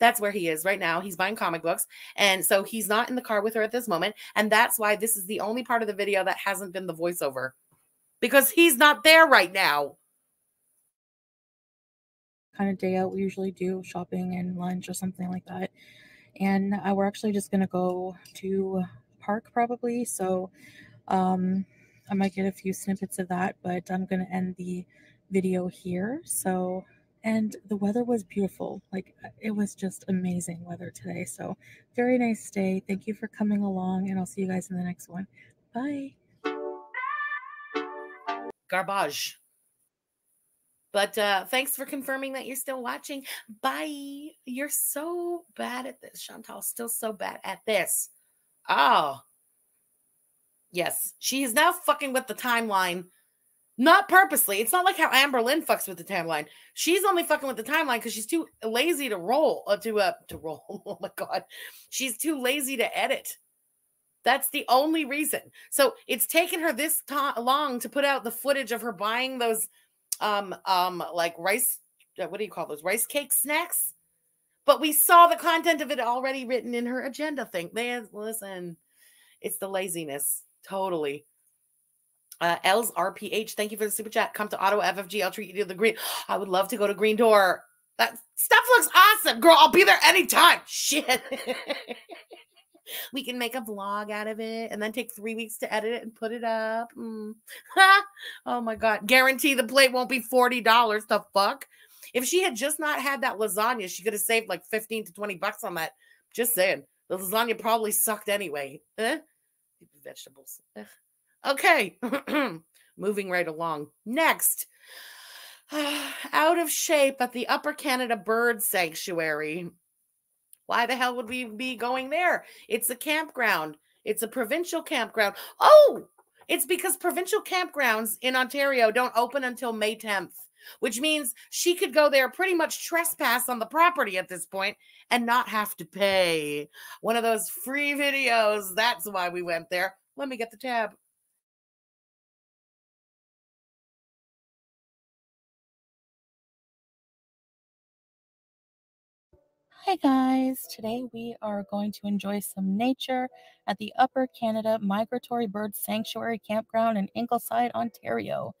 That's where he is right now. He's buying comic books. And so he's not in the car with her at this moment. And that's why this is the only part of the video that hasn't been the voiceover. Because he's not there right now. kind of day out we usually do shopping and lunch or something like that and uh, we're actually just going to go to park probably so um i might get a few snippets of that but i'm going to end the video here so and the weather was beautiful like it was just amazing weather today so very nice day thank you for coming along and i'll see you guys in the next one bye Garbage. But uh thanks for confirming that you're still watching. Bye. You're so bad at this, Chantal. Still so bad at this. Oh. Yes. She is now fucking with the timeline. Not purposely. It's not like how Amber Lynn fucks with the timeline. She's only fucking with the timeline because she's too lazy to roll uh, to uh to roll. Oh my god. She's too lazy to edit. That's the only reason. So it's taken her this to- long to put out the footage of her buying those um um like rice uh, what do you call those rice cake snacks but we saw the content of it already written in her agenda thing they listen it's the laziness totally uh l's rph thank you for the super chat come to ottawa ffg i'll treat you to the green i would love to go to green door that stuff looks awesome girl i'll be there anytime shit we can make a vlog out of it and then take three weeks to edit it and put it up. Mm. oh my god! Guarantee the plate won't be forty dollars. The fuck! If she had just not had that lasagna, she could have saved like fifteen to twenty bucks on that. Just saying, the lasagna probably sucked anyway. Eh? Vegetables. Eh. Okay, moving right along. Next. Out of shape at the Upper Canada Bird Sanctuary. Why the hell would we be going there? It's a campground. It's a provincial campground. Oh, it's because provincial campgrounds in Ontario don't open until May 10th, which means she could go there pretty much trespass on the property at this point and not have to pay. One of those free videos. That's why we went there. Let me get the tab. Hi guys, today we are going to enjoy some nature at the Upper Canada Migratory Bird Sanctuary Campground in Ingleside, Ontario.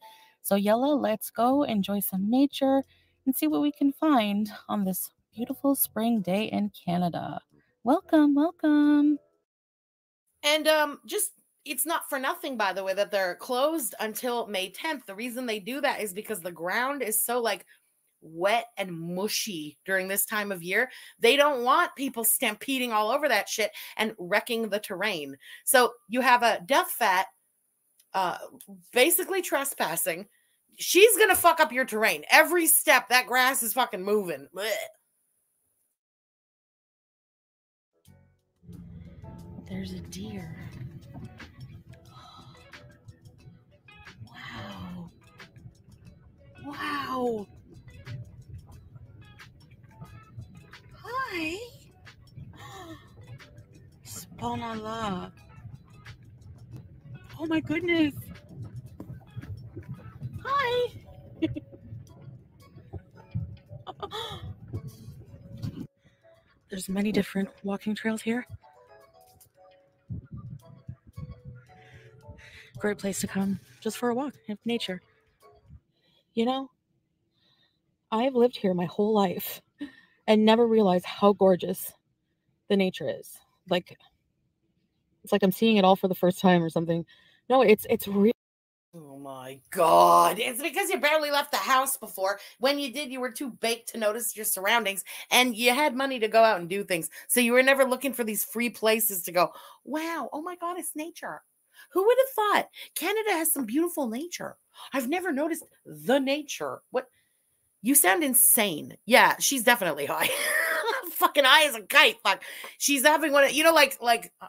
So Yella, let's go enjoy some nature and see what we can find on this beautiful spring day in Canada. Welcome, welcome. And um just it's not for nothing by the way that they're closed until May 10th. The reason they do that is because the ground is so like wet and mushy during this time of year. They don't want people stampeding all over that shit and wrecking the terrain. So you have a death fat uh basically trespassing. She's to fuck up your terrain. Every step that grass is fucking moving. Blech. There's a deer. Wow. Wow. Hi. Subhanallah. Oh my goodness. Hi. There's many different walking trails here. Great place to come just for a walk in nature. You know, I've lived here my whole life and never realized how gorgeous the nature is. Like it's like I'm seeing it all for the first time or something. No, it's it's real. Oh my god. It's because you barely left the house before. When you did, you were too baked to notice your surroundings and you had money to go out and do things. So you were never looking for these free places to go, wow, oh my god, it's nature. Who would have thought Canada has some beautiful nature? I've never noticed the nature. What you sound insane. Yeah, she's definitely high. fucking high as a kite. Fuck. She's having one. of- You know, like like uh,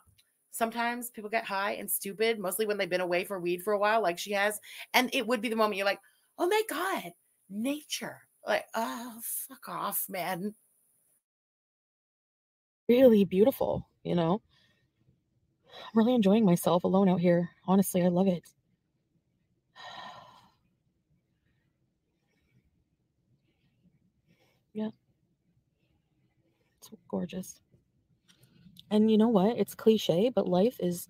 sometimes people get high and stupid, mostly when they've been away for weed for a while, like she has. And it would be the moment you're like, oh my god, nature. Like, oh fuck off, man. really beautiful, you know. I'm really enjoying myself alone out here. Honestly, I love it. Yeah. It's gorgeous. And you know what? It's cliche, but life is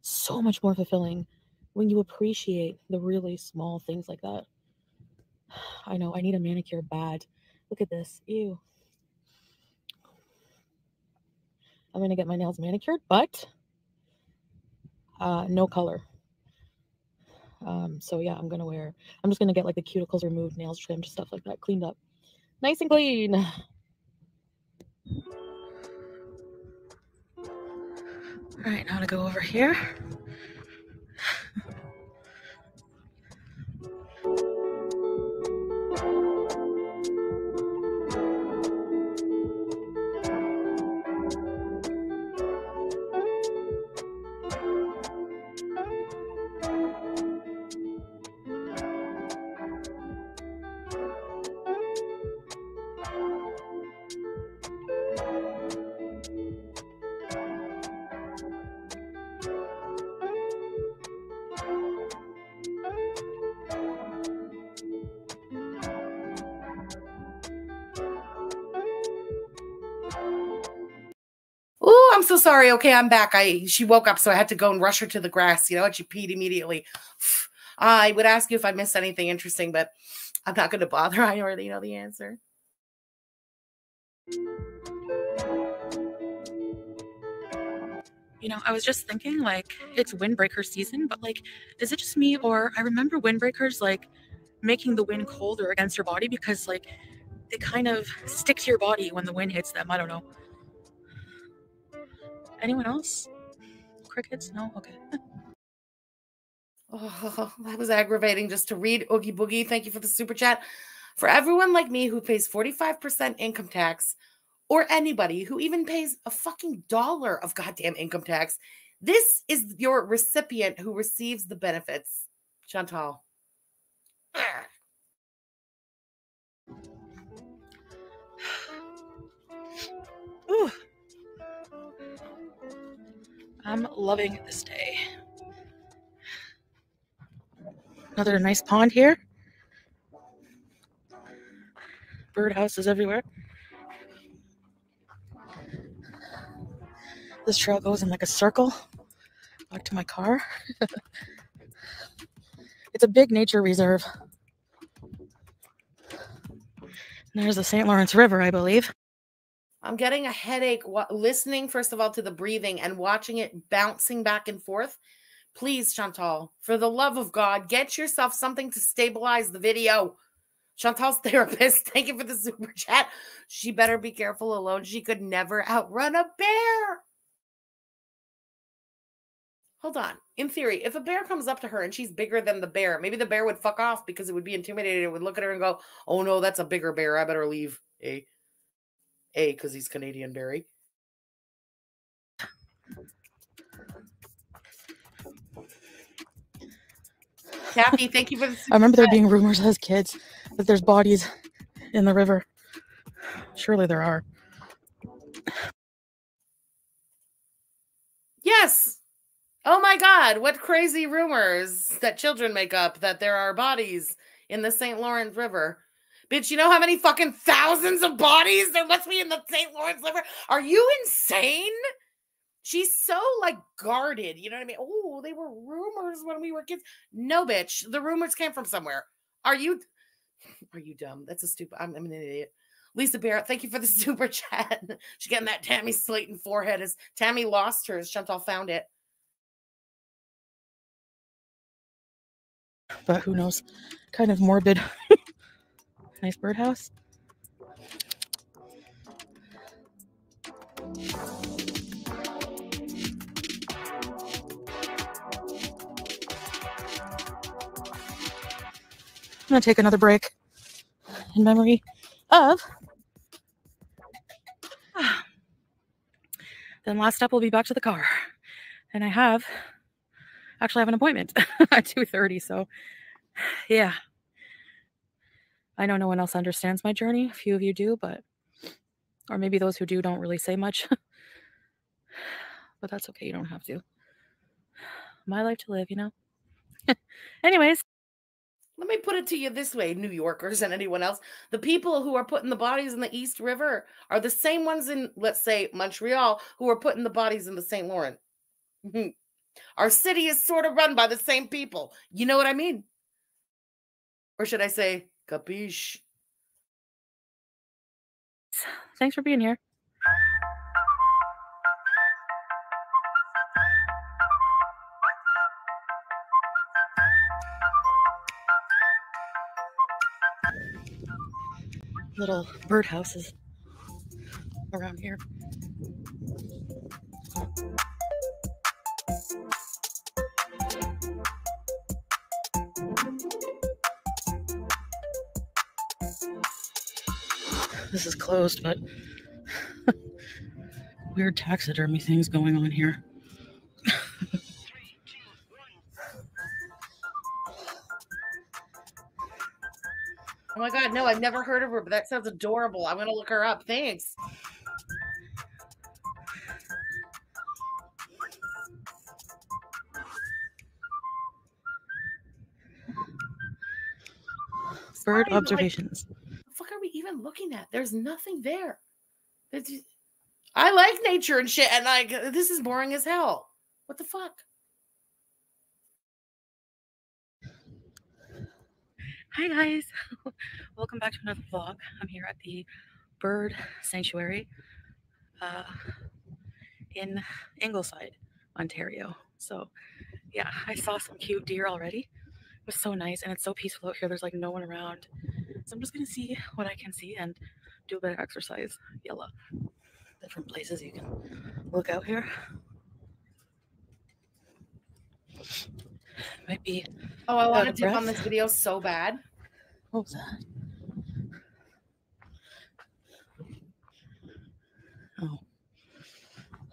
so much more fulfilling when you appreciate the really small things like that. I know, I need a manicure bad. Look at this. Ew. I'm gonna get my nails manicured, but uh, no color. Um, so yeah, I'm gonna wear. I'm just gonna get like the cuticles removed, nails trimmed, stuff like that, cleaned up, nice and clean. All right, now to go over here. Sorry. Okay, I'm back. I she woke up, so I had to go and rush her to the grass. You know, and she peed immediately. I would ask you if I missed anything interesting, but I'm not going to bother. I already know the answer. You know, I was just thinking like it's windbreaker season, but like, is it just me or I remember windbreakers like making the wind colder against your body because like they kind of stick to your body when the wind hits them. I don't know. Anyone else? Crickets? No? Okay. Oh, that was aggravating just to read Oogie Boogie. Thank you for the super chat. For everyone like me who pays 45% income tax, or anybody who even pays a fucking dollar of goddamn income tax, this is your recipient who receives the benefits. Chantal. Ooh. I'm loving this day. Another nice pond here. Birdhouses everywhere. This trail goes in like a circle back to my car. it's a big nature reserve. And there's the St. Lawrence River, I believe. I'm getting a headache listening, first of all, to the breathing and watching it bouncing back and forth. Please, Chantal, for the love of God, get yourself something to stabilize the video. Chantal's therapist, thank you for the super chat. She better be careful alone. She could never outrun a bear. Hold on. In theory, if a bear comes up to her and she's bigger than the bear, maybe the bear would fuck off because it would be intimidated. It would look at her and go, Oh no, that's a bigger bear. I better leave. A. A, because he's Canadian Barry. Kathy, thank you for the I remember there being rumors as kids that there's bodies in the river. Surely there are. Yes. Oh my God. What crazy rumors that children make up that there are bodies in the St. Lawrence River. Bitch, you know how many fucking thousands of bodies there must be in the St. Lawrence River? Are you insane? She's so like guarded. You know what I mean? Oh, they were rumors when we were kids. No, bitch. The rumors came from somewhere. Are you are you dumb? That's a stupid. I'm, I'm an idiot. Lisa Barrett, thank you for the super chat. She's getting that Tammy Slaton forehead. As Tammy lost hers, Chantal found it. But who knows? Kind of morbid. nice birdhouse. I'm gonna take another break in memory of then last step will be back to the car. And I have actually I have an appointment at 2:30. So yeah. I know no one else understands my journey. A few of you do, but or maybe those who do don't really say much. but that's okay. You don't have to. My life to live, you know. Anyways, Let me put it to you this way, New Yorkers and anyone else. The people who are putting the bodies in the East River are the same ones in, let's say, Montreal, who are putting the bodies in the St. Lawrence. Our city is sort of run by the same people. You know what I mean? Or should I say, capiche? thanks for being here. Little birdhouses around here. This is closed, but weird taxidermy things going on here. Oh my God, no, I've never heard of her, but that sounds adorable. I'm going to look her up. Thanks. Bird observations. like, looking at? There's nothing there. It's I like nature and shit, and like this is boring as hell. What the fuck? Hi guys, welcome back to another vlog. I'm here at the Bird Sanctuary uh, in Ingleside, Ontario. So, yeah, I saw some cute deer already. It was so nice, and it's so peaceful out here. There's like no one around, so I'm just gonna see what I can see and do a bit of exercise. Yellow, different places you can look out here. Might be Oh, I want to tip on this video so bad. What was that? Oh.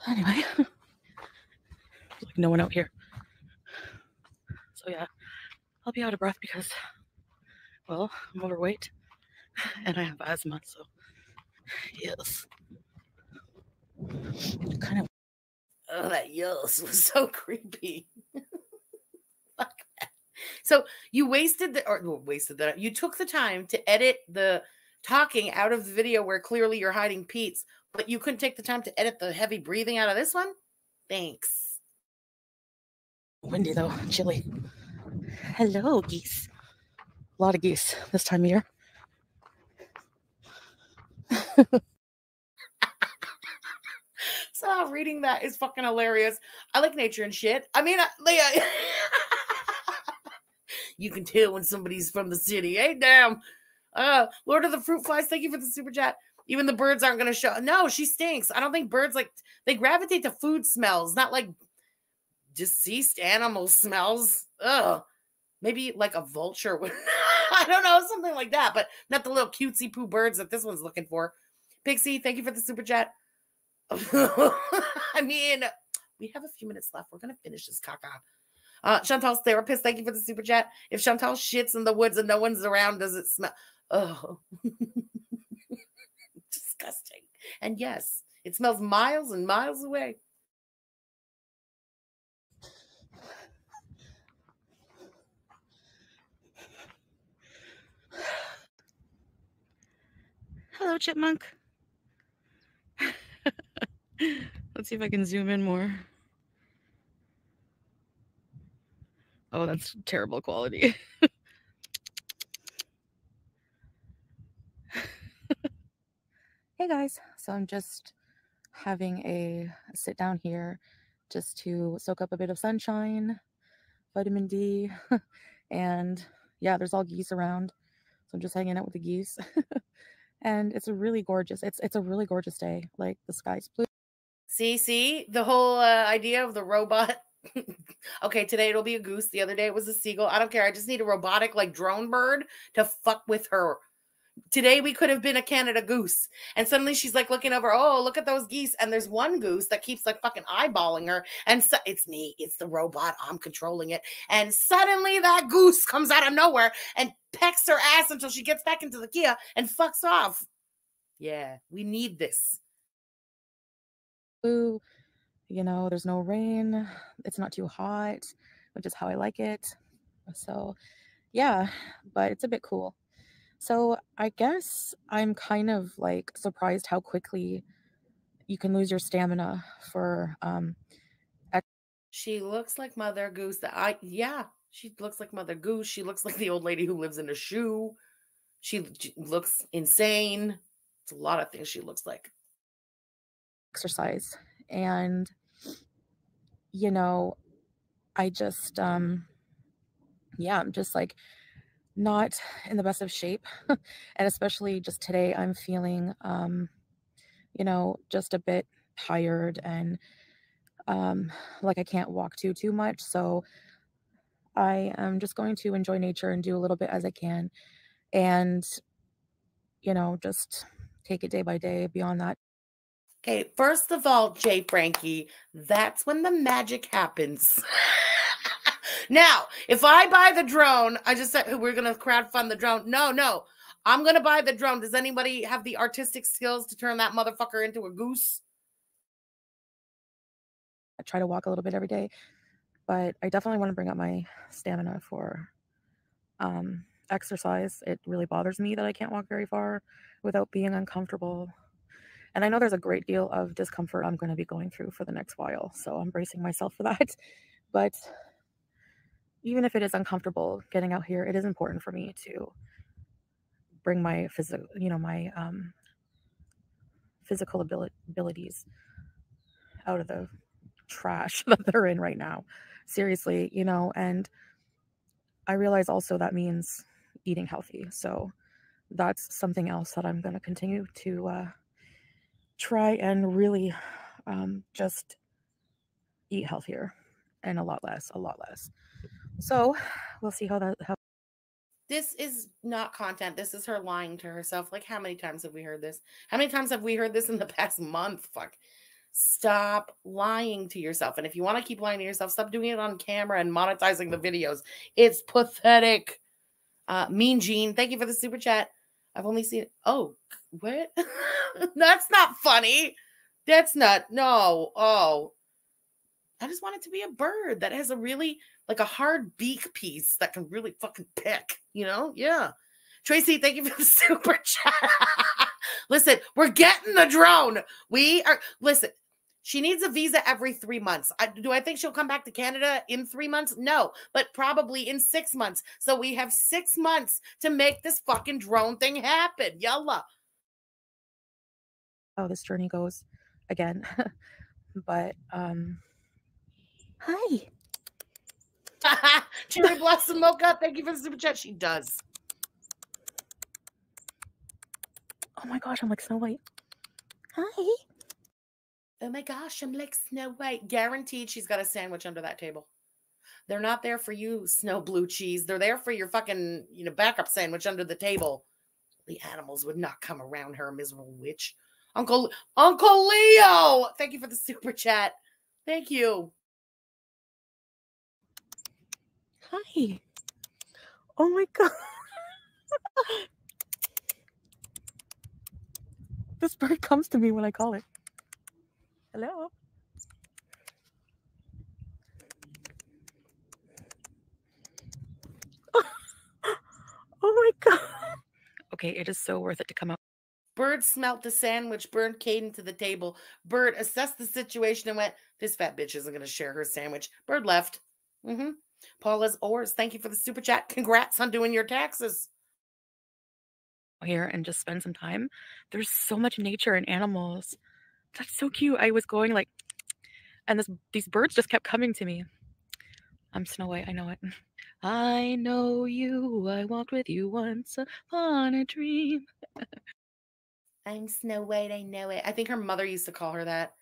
Anyway, like no one out here. So yeah, I'll be out of breath because, well, I'm overweight and I have asthma. So yes, kind of. Oh, that yells was so creepy. Fuck that. So you wasted the or well, wasted the you took the time to edit the talking out of the video where clearly you're hiding Pete's, but you couldn't take the time to edit the heavy breathing out of this one? Thanks. Windy though, chilly. Hello, geese. A lot of geese this time of year. So reading that is fucking hilarious. I like nature and shit. I mean, I, like, you can tell when somebody's from the city. Hey, damn. Uh, Lord of the Fruit Flies, thank you for the super chat. Even the birds aren't going to show. No, she stinks. I don't think birds like they gravitate to food smells, not like deceased animal smells. Ugh. Maybe like a vulture would. I don't know, something like that, but not the little cutesy poo birds that this one's looking for. Pixie, thank you for the super chat. I mean, we have a few minutes left. We're gonna finish this caca. Uh, Chantal's therapist, thank you for the super chat. If Chantal shits in the woods and no one's around, does it smell? Oh, disgusting. And yes, it smells miles and miles away. Hello, chipmunk. Let's see if I can zoom in more. Oh, that's terrible quality. hey guys, so I'm just having a sit down here just to soak up a bit of sunshine, vitamin D, and yeah, there's all geese around. So I'm just hanging out with the geese. and it's a really gorgeous. It's it's a really gorgeous day. Like the sky's blue. See, see the whole uh, idea of the robot. okay, today it'll be a goose. The other day it was a seagull. I don't care. I just need a robotic, like drone bird to fuck with her. Today we could have been a Canada goose. And suddenly she's like looking over, oh, look at those geese. And there's one goose that keeps like fucking eyeballing her. And so it's me, it's the robot, I'm controlling it. And suddenly that goose comes out of nowhere and pecks her ass until she gets back into the Kia and fucks off. Yeah, we need this. Ooh, you know, there's no rain. It's not too hot, which is how I like it. So, yeah, but it's a bit cool. So, I guess I'm kind of like surprised how quickly you can lose your stamina for um She looks like Mother Goose. That I yeah, she looks like Mother Goose. She looks like the old lady who lives in a shoe. She, she looks insane. It's a lot of things she looks like. exercise. And you know, I just um yeah, I'm just like not in the best of shape. and especially just today I'm feeling um you know, just a bit tired and um like I can't walk too too much. So I am just going to enjoy nature and do a little bit as I can and you know, just take it day by day. Beyond that, Okay, first of all, Jay Frankie, that's when the magic happens. now, if I buy the drone, I just said we're going to crowdfund the drone. No, no. I'm going to buy the drone. Does anybody have the artistic skills to turn that motherfucker into a goose? I try to walk a little bit every day, but I definitely want to bring up my stamina for um, exercise. It really bothers me that I can't walk very far without being uncomfortable. And I know there's a great deal of discomfort I'm going to be going through for the next while. So I'm bracing myself for that. But even if it is uncomfortable getting out here, it is important for me to bring my physical, you know, my um, physical abili- abilities out of the trash that they're in right now. Seriously, you know, and I realize also that means eating healthy. So that's something else that I'm going to continue to uh, try and really um, just eat healthier and a lot less, a lot less. So we'll see how that how This is not content. This is her lying to herself. Like, how many times have we heard this? How many times have we heard this in the past month? Fuck. Stop lying to yourself. And if you want to keep lying to yourself, stop doing it on camera and monetizing the videos. It's pathetic. Uh, mean Gene, thank you for the super chat. I've only seen Oh, what? That's not funny. That's not. No. Oh, I just want it to be a bird that has a really like a hard beak piece that can really fucking pick, you know? Yeah. Tracy, thank you for the super chat. listen, we're getting the drone. We are listen. She needs a visa every three months. I, do I think she'll come back to Canada in three months? No, but probably in six months. So we have six months to make this fucking drone thing happen. Yalla. how this journey goes again. but um hi. Cherry Blossom Mocha, thank you for the super chat. She does. Oh my gosh, I'm like Snow White. Hi. Oh my gosh, I'm like Snow White. Guaranteed she's got a sandwich under that table. They're not there for you, snow blue cheese. They're there for your fucking, you know, backup sandwich under the table. The animals would not come around her, miserable witch. Uncle Uncle Leo, thank you for the super chat. Thank you. Hi. Oh my god. this bird comes to me when I call it. Hello. Oh my god. Okay, it is so worth it to come out. Bird smelt the sandwich, Bird came to the table. Bird assessed the situation and went, This fat bitch isn't going to share her sandwich. Bird left. Mm-hmm. Paula's Oars, thank you for the super chat. Congrats on doing your taxes. here and just spend some time. There's so much nature and animals. That's so cute. I was going like, and this these birds just kept coming to me. I'm Snow White. I know it. I know you. I walked with you once upon a dream. I'm Snow White. I know it. I think her mother used to call her that.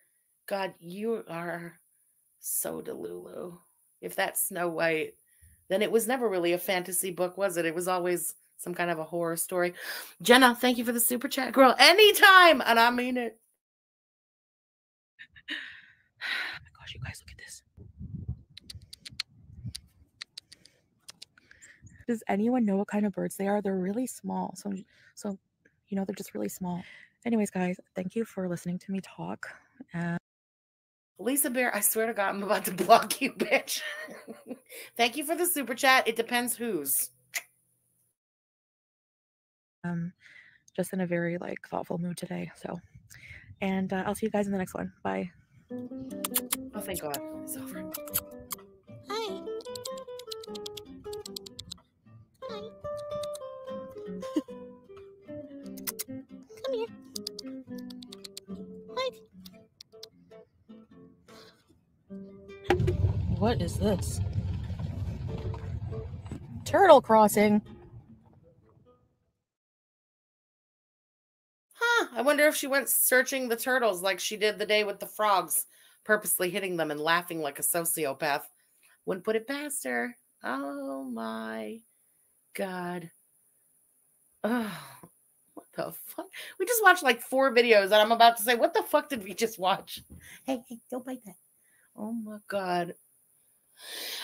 God, you are so delulu. If that's Snow White, then it was never really a fantasy book, was it? It was always some kind of a horror story. Jenna, thank you for the super chat, girl. Anytime, and I mean it. Oh my gosh, you guys, look at this. Does anyone know what kind of birds they are? They're really small. So, so you know, they're just really small. Anyways, guys, thank you for listening to me talk. And Lisa Bear, I swear to God, I'm about to block you, bitch. thank you for the super chat. It depends whose. um, just in a very like thoughtful mood today. So, and uh, I'll see you guys in the next one. Bye. Oh, thank God. It's over. Hi. Hi. What is this? Turtle crossing. Huh. I wonder if she went searching the turtles like she did the day with the frogs, purposely hitting them and laughing like a sociopath. Wouldn't put it past her. Oh my God. Oh, what the fuck? We just watched like four videos, and I'm about to say, what the fuck did we just watch? Hey, hey, don't bite that. Oh my God.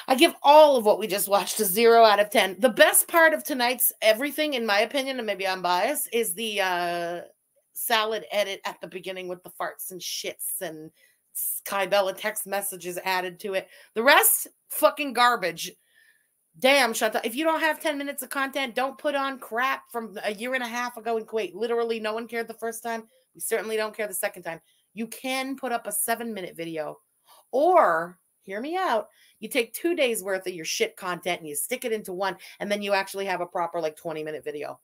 I give all of what we just watched a zero out of 10. The best part of tonight's everything, in my opinion, and maybe I'm biased, is the uh, salad edit at the beginning with the farts and shits and Sky Bella text messages added to it. The rest, fucking garbage. Damn, Chantal. If you don't have 10 minutes of content, don't put on crap from a year and a half ago in Kuwait. Literally, no one cared the first time. We certainly don't care the second time. You can put up a seven minute video, or hear me out. You take two days worth of your shit content and you stick it into one, and then you actually have a proper, like, 20 minute video.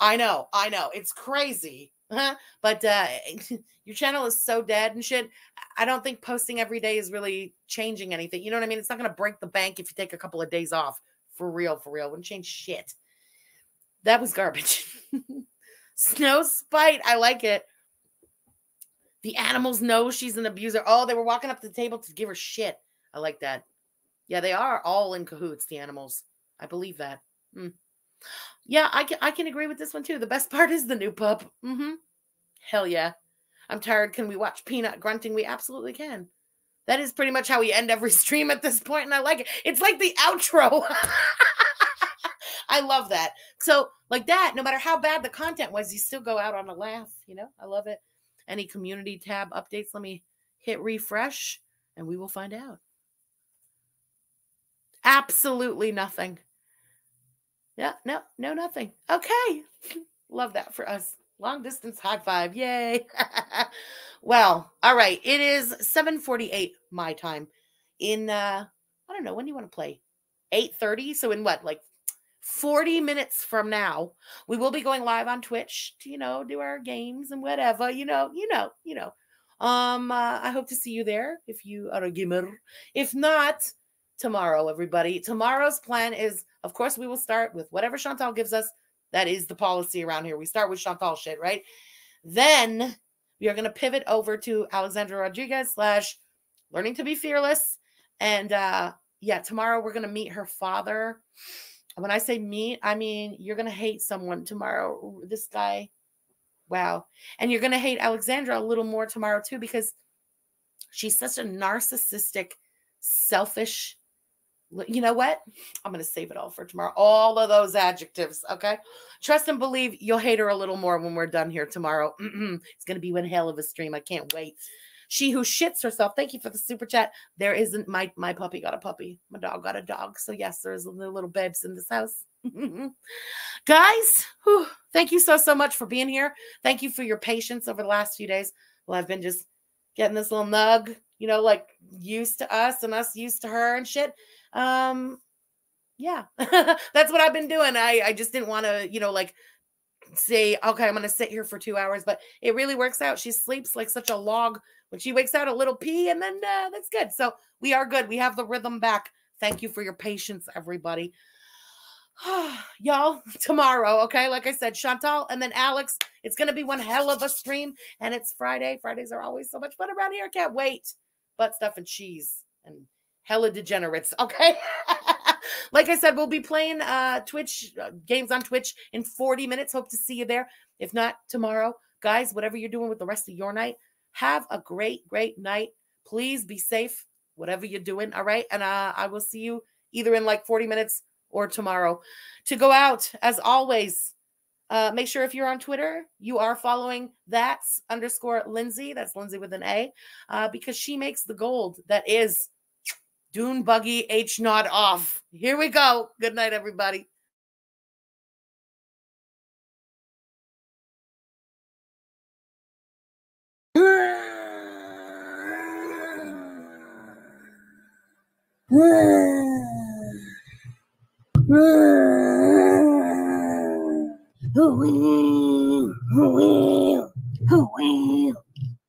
I know, I know. It's crazy. Huh? But uh, your channel is so dead and shit. I don't think posting every day is really changing anything. You know what I mean? It's not going to break the bank if you take a couple of days off. For real, for real. Wouldn't change shit. That was garbage. Snow Spite. I like it. The animals know she's an abuser. Oh, they were walking up to the table to give her shit. I like that. Yeah, they are all in cahoots, the animals. I believe that. Hmm. Yeah, I can I can agree with this one too. The best part is the new pup. Mm-hmm. Hell yeah. I'm tired. Can we watch Peanut grunting? We absolutely can. That is pretty much how we end every stream at this point, and I like it. It's like the outro. I love that. So, like that, no matter how bad the content was, you still go out on a laugh. You know, I love it. Any community tab updates? Let me hit refresh, and we will find out. Absolutely nothing. Yeah, no, no, nothing. Okay. Love that for us. Long distance high five. Yay. well, all right. It is 748 my time. In uh, I don't know, when do you want to play? 8:30. So in what, like 40 minutes from now, we will be going live on Twitch to, you know, do our games and whatever, you know, you know, you know. Um, uh, I hope to see you there if you are a gamer. If not, tomorrow, everybody. Tomorrow's plan is, of course, we will start with whatever Chantal gives us. That is the policy around here. We start with Chantal shit, right? Then we are going to pivot over to Alexandra Rodriguez slash learning to be fearless. And uh yeah, tomorrow we're going to meet her father. And when I say meet, I mean you're going to hate someone tomorrow. This guy, wow. And you're going to hate Alexandra a little more tomorrow too because she's such a narcissistic, selfish, you know what? I'm going to save it all for tomorrow. All of those adjectives. Okay. Trust and believe you'll hate her a little more when we're done here tomorrow. it's going to be one hell of a stream. I can't wait. She who shits herself. Thank you for the super chat. There isn't my my puppy got a puppy. My dog got a dog. So yes, there's little, little babes in this house. Guys, whew, thank you so so much for being here. Thank you for your patience over the last few days. Well, I've been just getting this little nug, you know, like used to us and us used to her and shit um yeah that's what i've been doing. I i just didn't want to you know like say okay i'm gonna sit here for two hours but it really works out. She sleeps like such a log. When she wakes out a little pee and then uh, that's good. So we are good. We have the rhythm back. Thank you for your patience everybody. Y'all tomorrow okay? Like i said chantal and then alex it's gonna be one hell of a stream and it's friday. Fridays are always so much fun around here. Can't wait. Butt stuff and cheese and hella degenerates. Okay. Like I said, we'll be playing uh, Twitch uh, games on Twitch in 40 minutes. Hope to see you there. If not tomorrow, guys, whatever you're doing with the rest of your night, have a great, great night. Please be safe, whatever you're doing. All right. And uh, I will see you either in like 40 minutes or tomorrow. To go out, as always, uh, make sure if you're on Twitter, you are following that's underscore Lindsay. That's Lindsay with an A, uh, because she makes the gold that is Dune Buggy H Nod off. Here we go. Good night, everybody.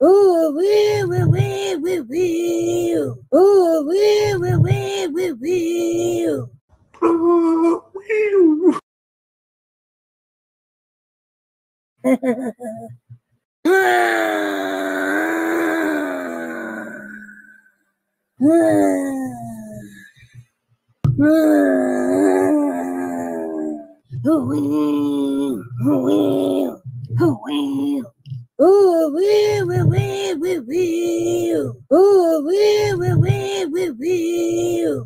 Ooh, wee, wee, wee, wee, wee. Ooh, wee, wee, wee, wee, wee. Ooh, wee. Who will? Who will? Who will? Ooh, wee, wee, wee, wee, wee. Ooh, wee, wee, wee, wee, wee.